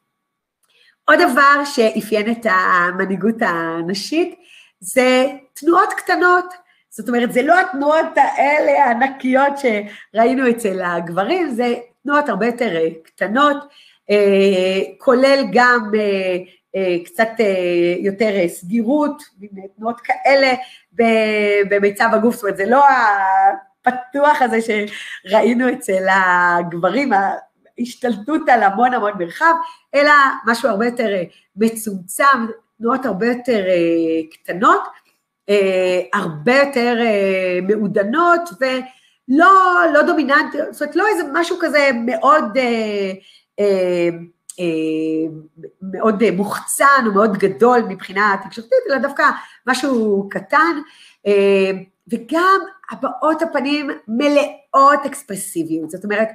עוד דבר שאפיין את המנהיגות הנשית זה תנועות קטנות, זאת אומרת, זה לא התנועות האלה הענקיות שראינו אצל הגברים, זה תנועות הרבה יותר אה, קטנות, אה, כולל גם אה, קצת יותר סגירות, תנועות כאלה במיצב הגוף, זאת אומרת, זה לא הפתוח הזה שראינו אצל הגברים, ההשתלטות על המון המון מרחב, אלא משהו הרבה יותר מצומצם, תנועות הרבה יותר קטנות, הרבה יותר מעודנות, ו... לא, לא דומיננטי, זאת אומרת, לא איזה משהו כזה מאוד, אה, אה, אה, מאוד מוחצן או מאוד גדול מבחינה תקשורתית, אלא דווקא משהו קטן, אה, וגם הבעות הפנים מלאות אקספרסיביות, זאת אומרת,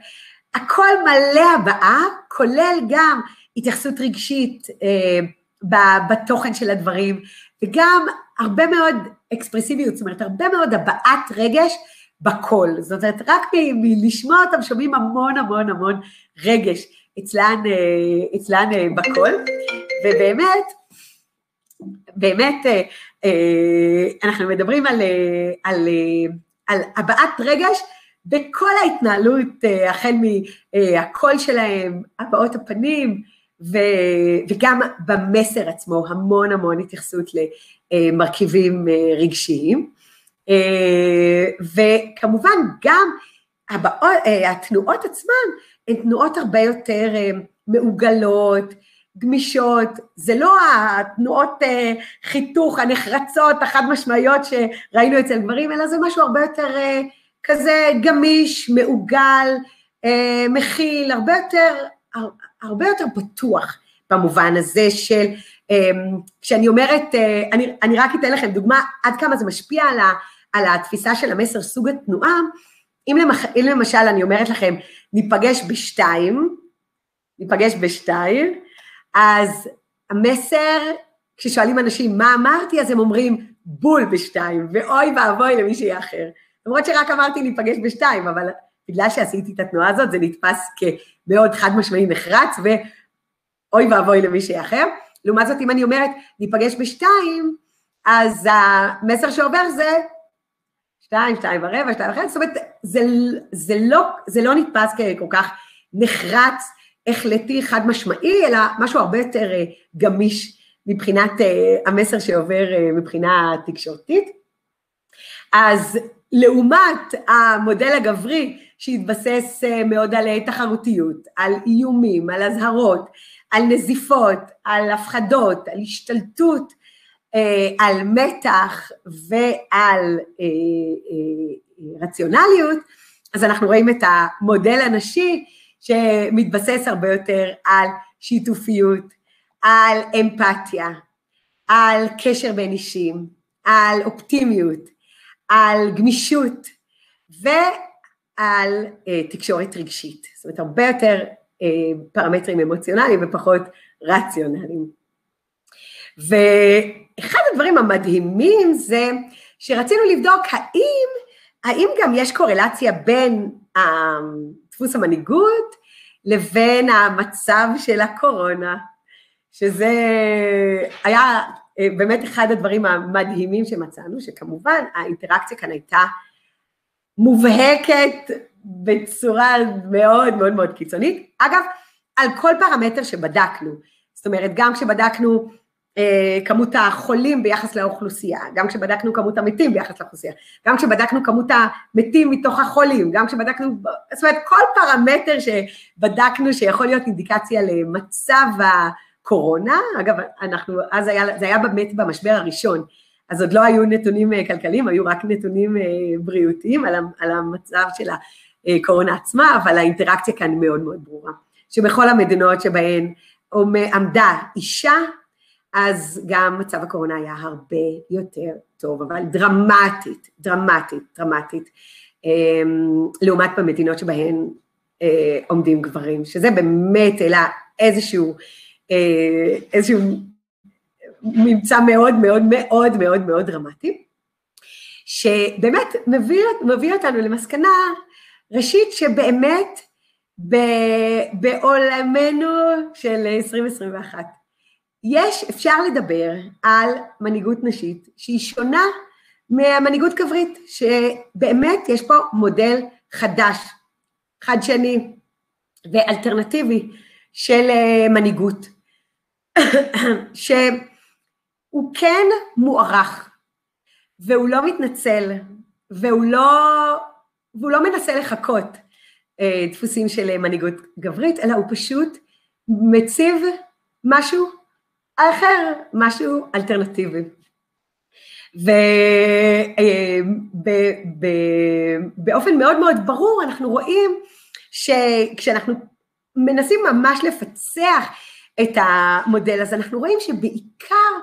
הכל מלא הבעה, כולל גם התייחסות רגשית אה, בתוכן של הדברים, וגם הרבה מאוד אקספרסיביות, זאת אומרת, הרבה מאוד הבעת רגש, בקול. זאת אומרת, רק מלשמוע אותם שומעים המון המון המון רגש אצלן, אה, אצלן אה, בקול, ובאמת, באמת, אה, אנחנו מדברים על, על, על הבעת רגש בכל ההתנהלות, החל מהקול שלהם, הבעות הפנים, ו, וגם במסר עצמו, המון המון התייחסות למרכיבים רגשיים. אה, וכמובן גם הבאות, אה, התנועות עצמן הן תנועות הרבה יותר אה, מעוגלות, גמישות, זה לא התנועות חיתוך הנחרצות, החד משמעיות שראינו אצל גברים, אלא זה משהו הרבה יותר כזה גמיש, מעוגל, מכיל, הרבה יותר, הרבה יותר פתוח במובן הזה של, כשאני אומרת, אני, אני רק אתן לכם דוגמה עד כמה זה משפיע על ה... על התפיסה של המסר סוג התנועה, אם, למח, אם למשל אני אומרת לכם, ניפגש בשתיים, ניפגש בשתיים, אז המסר, כששואלים אנשים מה אמרתי, אז הם אומרים בול בשתיים, ואוי ואבוי למישהי אחר. למרות שרק אמרתי ניפגש בשתיים, אבל בגלל שעשיתי את התנועה הזאת, זה נתפס כמאוד חד משמעי נחרץ, ואוי ואבוי למישהי אחר. לעומת זאת, אם אני אומרת ניפגש בשתיים, אז המסר שעובר זה שתיים, שתיים ורבע, שתיים וחצי, זאת אומרת, זה, זה, לא, זה לא נתפס ככל כך נחרץ, החלטי, חד משמעי, אלא משהו הרבה יותר אה, גמיש מבחינת אה, המסר שעובר אה, מבחינה תקשורתית. אז לעומת המודל הגברי, שהתבסס מאוד על תחרותיות, על איומים, על אזהרות, על נזיפות, על הפחדות, על השתלטות, אה, על מתח ועל אה, אה, רציונליות, אז אנחנו רואים את המודל הנשי שמתבסס הרבה יותר על שיתופיות, על אמפתיה, על קשר בין אישים, על אופטימיות, על גמישות ועל אה, תקשורת רגשית. זאת אומרת, הרבה יותר אה, פרמטרים אמוציונליים ופחות רציונליים. ו... אחד הדברים המדהימים זה שרצינו לבדוק האם, האם גם יש קורלציה בין דפוס המנהיגות לבין המצב של הקורונה, שזה היה אה, באמת אחד הדברים המדהימים שמצאנו, שכמובן האינטראקציה כאן הייתה מובהקת בצורה מאוד מאוד מאוד קיצונית. אגב, על כל פרמטר שבדקנו, זאת אומרת, גם כשבדקנו אה, כמות החולים ביחס לאוכלוסייה, גם כשבדקנו כמות המתים ביחס לאוכלוסייה, גם כשבדקנו כמות המתים מתוך החולים, גם כשבדקנו, זאת אומרת כל פרמטר שבדקנו שיכול להיות אינדיקציה למצב הקורונה, אגב אנחנו, אז היה, זה היה באמת במשבר הראשון, אז עוד לא היו נתונים אה, כלכליים, היו רק נתונים אה, בריאותיים על, על המצב של הקורונה עצמה, אבל האינטראקציה כאן מאוד מאוד ברורה, שבכל המדינות שבהן עמדה אישה אז גם מצב הקורונה היה הרבה יותר טוב, אבל דרמטית, דרמטית, דרמטית, אמ, לעומת במדינות שבהן אה, עומדים גברים, שזה באמת העלה איזשהו, איזשהו ממצא מאוד מאוד מאוד מאוד מאוד דרמטי, שבאמת מביא, מביא אותנו למסקנה, ראשית שבאמת בעולמנו של 2021, יש, אפשר לדבר על מנהיגות נשית שהיא שונה מהמנהיגות גברית, שבאמת יש פה מודל חדש, חדשני ואלטרנטיבי של אה, מנהיגות, שהוא כן מוערך, והוא לא מתנצל, והוא לא, והוא לא מנסה לחקות אה, דפוסים של מנהיגות גברית, אלא הוא פשוט מציב משהו האחר משהו אלטרנטיבי. ובאופן אה, מאוד מאוד ברור אנחנו רואים שכשאנחנו מנסים ממש לפצח את המודל הזה, אנחנו רואים שבעיקר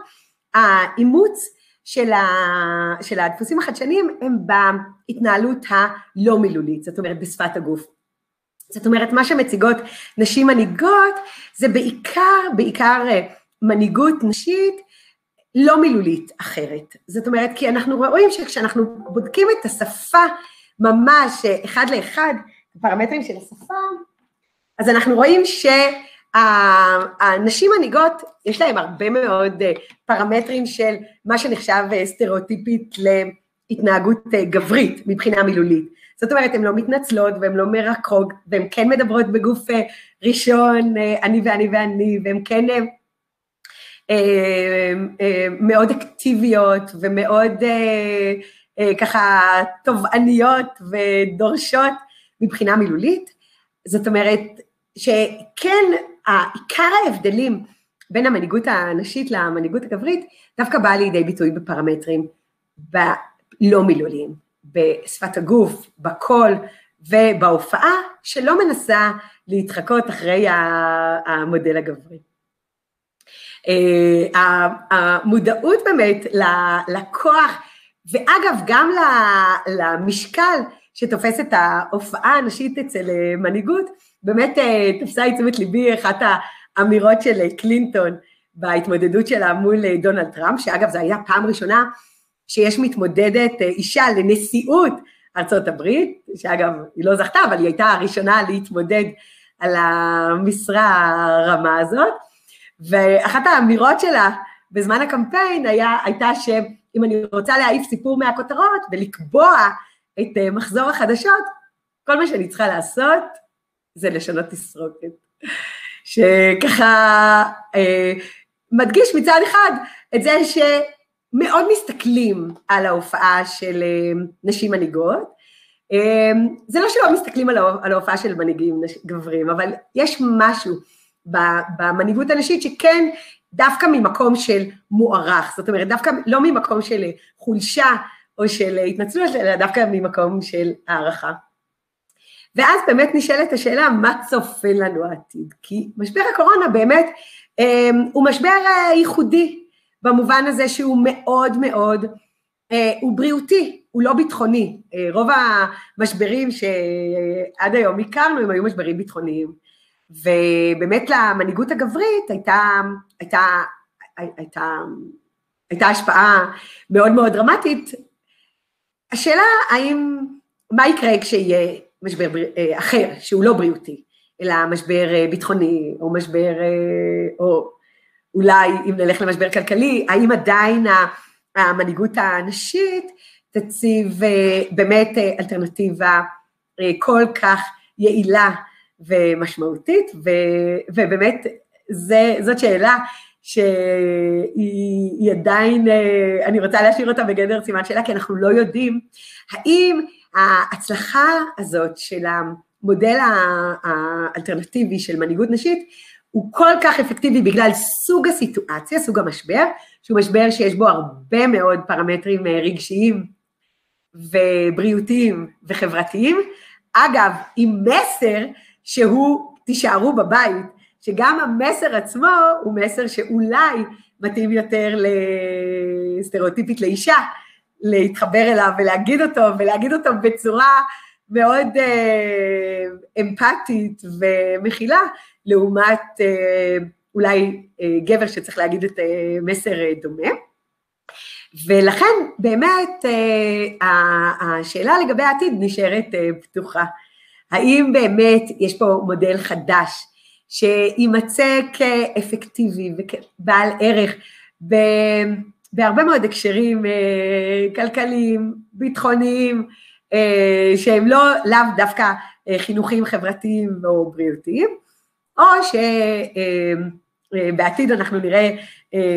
האימוץ של, ה, של הדפוסים החדשניים הם בהתנהלות הלא מילולית, זאת אומרת בשפת הגוף. זאת אומרת, מה שמציגות נשים מנהיגות זה בעיקר, בעיקר אה, מנהיגות נשית לא מילולית אחרת. זאת אומרת, כי אנחנו רואים שכשאנחנו בודקים את השפה ממש אחד לאחד, הפרמטרים של השפה, אז אנחנו רואים שהנשים מנהיגות, יש להם הרבה מאוד אה, פרמטרים של מה שנחשב אה, סטריאוטיפית להתנהגות אה, גברית מבחינה מילולית. זאת אומרת, הן לא מתנצלות והן לא מרקרות, והן כן מדברות בגוף ראשון, אני ואני ואני, והן כן מאוד אקטיביות ומאוד ככה תובעניות ודורשות מבחינה מילולית. זאת אומרת שכן, עיקר ההבדלים בין המנהיגות הנשית למנהיגות הגברית דווקא באה לידי ביטוי בפרמטרים לא מילוליים, בשפת הגוף, בקול ובהופעה, שלא מנסה להתחקות אחרי המודל הגברי. אה, המודעות באמת לכוח, ואגב, גם למשקל שתופס את ההופעה הנשית אצל אה, מנהיגות, באמת אה, תפסה את תשומת ליבי אחת האמירות של קלינטון בהתמודדות שלה מול דונלד טראמפ, שאגב, זו הייתה פעם ראשונה שיש מתמודדת אישה לנשיאות ארצות הברית, שאגב, היא לא זכתה, אבל היא הייתה הראשונה להתמודד על המשרה הרמה הזאת, ואחת האמירות שלה בזמן הקמפיין היה, הייתה שאם אני רוצה להעיף סיפור מהכותרות ולקבוע את אה, מחזור החדשות, כל מה שאני צריכה לעשות זה לשנות תסרוקת. שככה אה, מדגיש מצד אחד את זה שמאוד מסתכלים על ההופעה של אה, נשים מנהיגות, אה, זה לא שלא מסתכלים על ההופעה של מנהיגים גברים, אבל יש משהו במנהיגות הנשית שכן דווקא ממקום של מוערך, זאת אומרת דווקא לא ממקום של חולשה או של התנצלות, אלא דווקא ממקום של הערכה. ואז באמת נשאלת השאלה, מה צופן לנו העתיד? כי משבר הקורונה באמת אמ, הוא משבר אה, ייחודי, במובן הזה שהוא מאוד מאוד, אה, הוא בריאותי, הוא לא ביטחוני. אה, רוב המשברים שעד היום הכרנו הם היו משברים ביטחוניים. ובאמת למנהיגות הגברית הייתה, הייתה, הייתה, הייתה השפעה מאוד מאוד דרמטית. השאלה האם, מה יקרה כשיהיה משבר אה, אחר, שהוא לא בריאותי, אלא משבר אה, ביטחוני, או משבר, אה, או אולי אם נלך למשבר כלכלי, האם עדיין המנהיגות הנשית תציב באמת אלטרנטיבה כל כך יעילה ומשמעותית, ו, ובאמת זה, זאת שאלה שהיא עדיין, אני רוצה להשאיר אותה בגדר סימן שאלה, כי אנחנו לא יודעים האם ההצלחה הזאת של המודל האלטרנטיבי של מנהיגות נשית, הוא כל כך אפקטיבי בגלל סוג הסיטואציה, סוג המשבר, שהוא משבר שיש בו הרבה מאוד פרמטרים אה, רגשיים ובריאותיים וחברתיים. אגב, עם מסר שהוא תישארו בבית, שגם המסר עצמו הוא מסר שאולי מתאים יותר לסטריאוטיפית לאישה, להתחבר אליו ולהגיד אותו, ולהגיד אותו בצורה מאוד אה, אמפתית ומכילה, לעומת אה, אולי אה, גבר שצריך להגיד את אה, מסר אה, דומה. ולכן באמת אה, השאלה לגבי העתיד נשארת אה, פתוחה. האם באמת יש פה מודל חדש שיימצא כאפקטיבי וכבעל ערך בהרבה מאוד הקשרים אה, כלכליים, ביטחוניים, אה, שהם לא לאו דווקא אה, חינוכיים, חברתיים או בריאותיים, או שבעתיד אנחנו נראה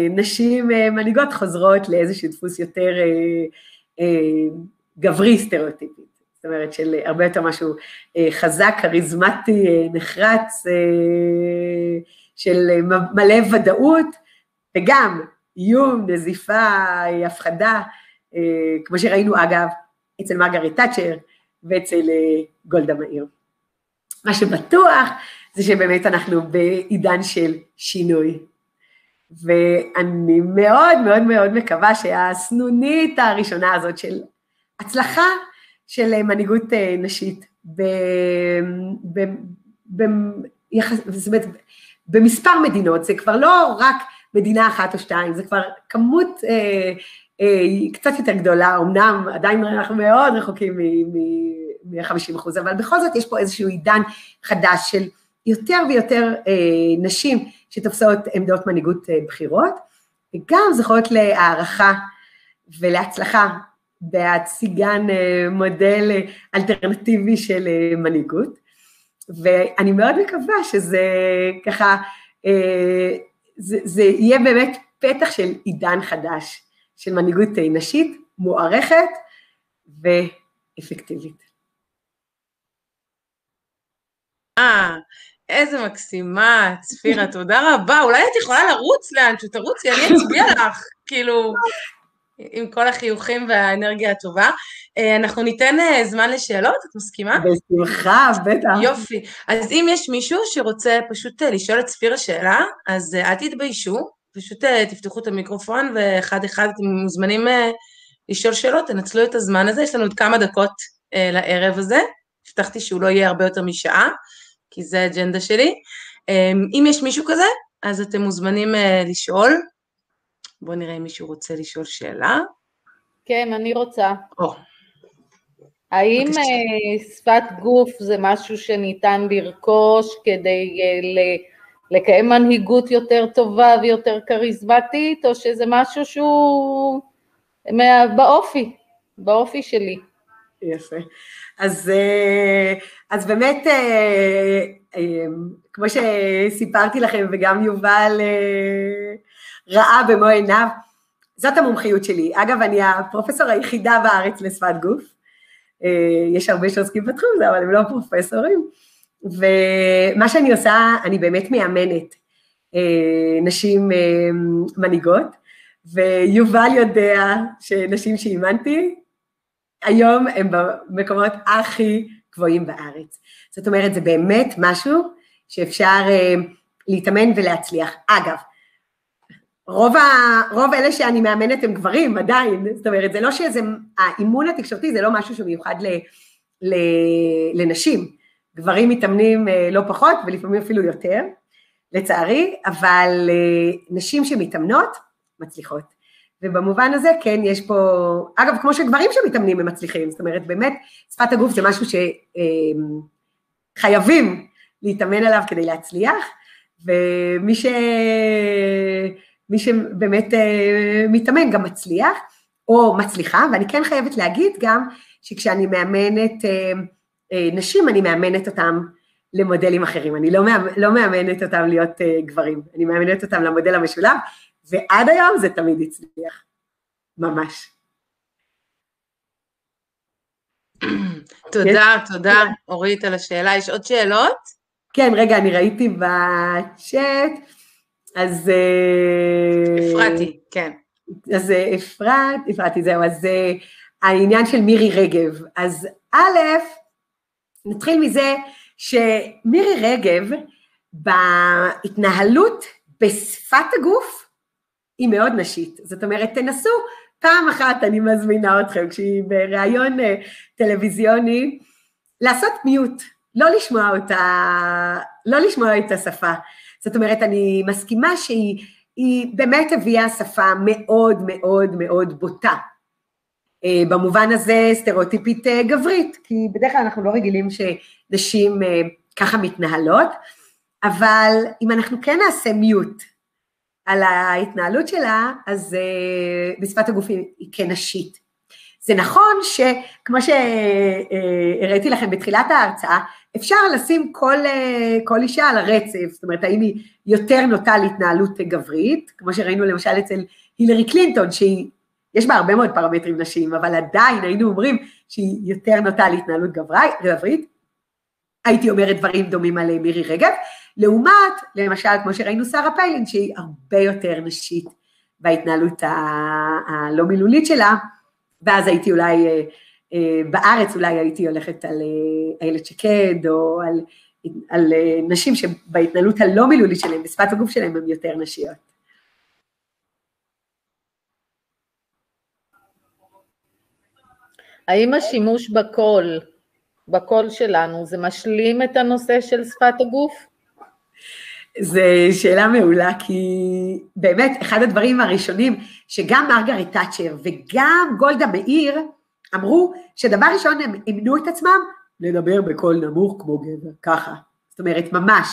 נשים מנהיגות חוזרות לאיזשהו דפוס יותר גברי סטריאוטיפי. זאת אומרת, של הרבה יותר משהו חזק, כריזמטי, נחרץ, של מלא ודאות, וגם איום, נזיפה, הפחדה, אה, כמו שראינו אגב אצל מרגרט תאצ'ר ואצל אה, גולדה מאיר. מה שבטוח זה שבאמת אנחנו בעידן של שינוי. ואני מאוד מאוד מאוד מקווה שהסנונית הראשונה הזאת של הצלחה של מנהיגות אה, נשית ב, ב, ב, יחס, זאת אומרת, במספר מדינות, זה כבר לא רק מדינה אחת או שתיים, זה כבר כמות אה, אה, קצת יותר גדולה, אמנם עדיין אנחנו מאוד רחוקים מ-50 אחוז, אבל בכל זאת יש פה איזשהו עידן חדש של יותר ויותר אה, נשים שתופסות עמדות מנהיגות אה, בכירות, וגם זוכות להערכה ולהצלחה בהציגן אה, מודל אה, אלטרנטיבי של אה, מנהיגות, ואני מאוד מקווה שזה ככה, זה, זה יהיה באמת פתח של עידן חדש, של מנהיגות נשית, מוערכת ואפקטיבית. אה, איזה מקסימה, צפירה, תודה רבה. אולי את יכולה לרוץ לאן שתרוצי, אני אצביע לך, כאילו... עם כל החיוכים והאנרגיה הטובה. אה, אנחנו ניתן אה, זמן לשאלות, את מסכימה? בשמחה, בטח. יופי. אז אם יש מישהו שרוצה פשוט אה, לשאול את ספירה שאלה, אז אל תתביישו, פשוט תפתחו את המיקרופון ואחד אחד אתם מוזמנים לשאול שאלות, תנצלו את הזמן הזה, יש לנו עוד כמה דקות לערב הזה. הבטחתי שהוא לא יהיה הרבה יותר משעה, כי זה האג'נדה שלי. אם יש מישהו כזה, אז אתם מוזמנים לשאול. בואו נראה אם מישהו רוצה לשאול שאלה. כן, אני רוצה. או. האם. אה, שפת גוף זה משהו שניתן לרכוש כדי אה, לקיים מנהיגות יותר טובה ויותר כריזמטית, או שזה משהו שהוא באופי, באופי שלי? יפה. אז, אה, אז באמת, כמו שסיפרתי לכם, וגם יובל ראה במו עיניו. זאת המומחיות שלי. אגב, אני הפרופסור היחידה בארץ לשפת גוף. אה, יש הרבה שעוסקים בתחום הזה, אבל הם לא פרופסורים. ומה שאני עושה, אני באמת מאמנת אה, נשים אה, מנהיגות, ויובל יודע שנשים שאימנתי, היום הם במקומות הכי גבוהים בארץ. זאת אומרת, זה באמת משהו שאפשר להתאמן ולהצליח. אגב, רוב, ה, רוב אלה שאני מאמנת הם גברים עדיין, זאת אומרת, זה לא שזה, האימון התקשורתי זה לא משהו שמיוחד ל, ל, לנשים, גברים מתאמנים אה, לא פחות ולפעמים אפילו יותר, לצערי, אבל אה, נשים שמתאמנות, מצליחות. ובמובן הזה כן יש פה, אגב, כמו שגברים שמתאמנים הם מצליחים, זאת אומרת, באמת, שפת הגוף זה משהו שחייבים אה, להתאמן עליו כדי להצליח, ומי ש... מי שבאמת אה, מתאמן גם מצליח, או מצליחה, ואני כן חייבת להגיד גם שכשאני מאמנת אה, אה, נשים, אני מאמנת אותן למודלים אחרים. אני לא, מאמ, לא מאמנת אותם להיות uh, גברים, אני מאמנת אותם למודל המשולב, ועד היום זה תמיד הצליח, ממש. תודה, תודה, אורית, על השאלה. יש עוד שאלות? כן, רגע, אני ראיתי בצ'אט, אז... אה, אפרתי, כן. אז אה, אפרת, אפרתי, זהו, אז העניין של מירי רגב. אז א', נתחיל מזה שמירי רגב, בהתנהלות בשפת הגוף, היא מאוד נשית. זאת אומרת, תנסו פעם אחת, אני מזמינה אתכם, כשהיא בריאיון אה, טלוויזיוני, לעשות מיוט, לא לשמוע אותה, לא לשמוע את השפה. זאת אומרת, אני מסכימה שהיא באמת הביאה שפה מאוד מאוד מאוד בוטה. אה, במובן הזה סטריאוטיפית אה, גברית, כי בדרך כלל אנחנו לא רגילים שנשים אה, ככה מתנהלות, אבל אם אנחנו כן נעשה מיוט על ההתנהלות שלה, אז בשפת הגוף היא כן נשית. זה נכון שכמו שהראיתי לכם בתחילת ההרצאה, אפשר לשים כל, כל אישה על הרצף, זאת אומרת, האם היא יותר נוטה להתנהלות גברית, כמו שראינו למשל אצל הילרי קלינטון, שהיא יש בה הרבה מאוד פרמטרים נשיים, אבל עדיין היינו אומרים שהיא יותר נוטה להתנהלות גברית. הייתי אומרת דברים דומים על מירי רגב, לעומת, למשל, כמו שראינו שרה פיילין, שהיא הרבה יותר נשית בהתנהלות הלא מילולית שלה, ואז הייתי אולי, אה, אה, בארץ אולי הייתי הולכת על אה, איילת שקד, או על, על נשים שבהתנהלות הלא מילולית שלהם, בשפת הגוף שלהם, הן יותר נשיות. האם השימוש בקול, בקול שלנו, זה משלים את הנושא של שפת הגוף? זו שאלה מעולה, כי באמת, אחד הדברים הראשונים שגם מרגרט תאצ'ר וגם גולדה מאיר אמרו שדבר ראשון הם אימנו את עצמם לדבר בקול נמוך כמו גבר, ככה. זאת אומרת, ממש.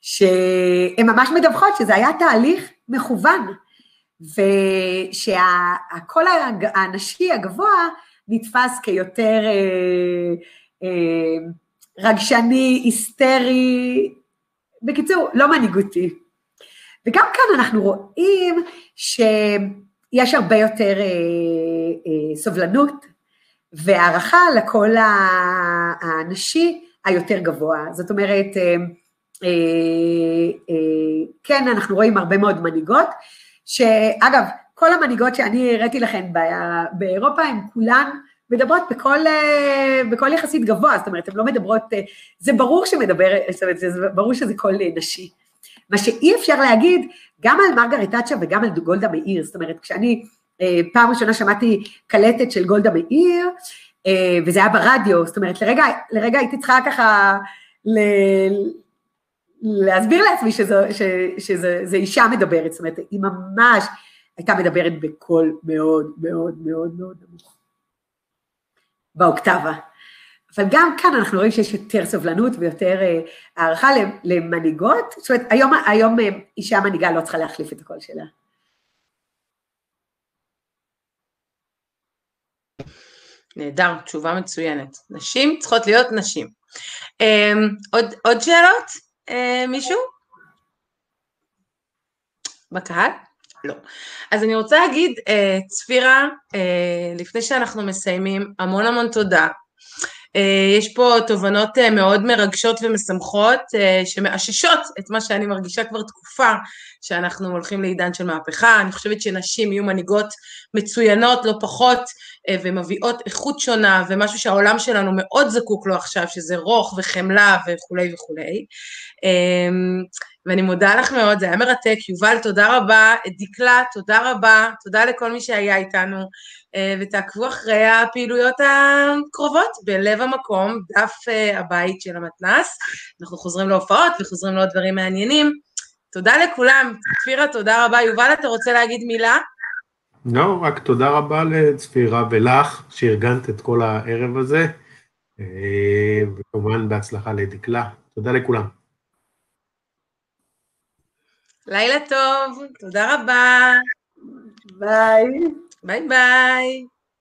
שהן ממש מדווחות שזה היה תהליך מכוון, ושהקול הנשי הגבוה נתפס כיותר אה, אה, רגשני, היסטרי, בקיצור, לא מנהיגותי. וגם כאן אנחנו רואים שיש הרבה יותר אה, סובלנות והערכה לקול הנשי היותר גבוה. זאת אומרת, אה, אה, אה, כן, אנחנו רואים הרבה מאוד מנהיגות, שאגב, כל המנהיגות שאני הראיתי לכן באירופה, הן כולן מדברות בקול, בקול יחסית גבוה, זאת אומרת, הן לא מדברות, זה ברור שמדבר, זאת אומרת, זה ברור שזה קול נשי. מה שאי אפשר להגיד, גם על מרגרט תאצ'ר וגם על גולדה מאיר, זאת אומרת, כשאני פעם ראשונה שמעתי קלטת של גולדה מאיר, וזה היה ברדיו, זאת אומרת, לרגע, לרגע הייתי צריכה ככה ל... להסביר לעצמי שזו, אישה מדברת, זאת אומרת, היא ממש הייתה מדברת בקול מאוד מאוד מאוד מאוד נמוך, באוקטבה. אבל גם כאן אנחנו רואים שיש יותר סובלנות ויותר אה, הערכה למנהיגות, זאת אומרת, היום, היום אה, אישה מנהיגה לא צריכה להחליף את הקול שלה. נהדר, תשובה מצוינת. נשים צריכות להיות נשים. Um, עוד, עוד שאלות? Uh, מישהו? בקהל? לא. אז אני רוצה להגיד, אה, צפירה, אה, לפני שאנחנו מסיימים, המון המון תודה. אה, יש פה תובנות מאוד מרגשות ומשמחות, שמאששות את מה שאני מרגישה כבר תקופה, שאנחנו הולכים לעידן של מהפכה. אני חושבת שנשים יהיו מנהיגות מצוינות, לא פחות, ומביאות איכות שונה, ומשהו שהעולם שלנו מאוד זקוק לו עכשיו, שזה רוך וחמלה וכולי וכולי. ואני מודה לך מאוד, זה היה מרתק. יובל, תודה רבה. דקלה, תודה רבה. תודה לכל מי שהיה איתנו. אה, ותעקבו אחרי הפעילויות הקרובות בלב המקום, דף אה, הבית של המתנ"ס. אנחנו חוזרים להופעות וחוזרים לעוד דברים מעניינים. תודה לכולם. צפירה, תודה רבה. יובל, אתה רוצה להגיד מילה? לא, רק תודה רבה לצפירה ולך, שארגנת את כל הערב הזה, אה, וכמובן בהצלחה לדקלה. תודה לכולם. לילה טוב, תודה רבה. ביי. ביי ביי.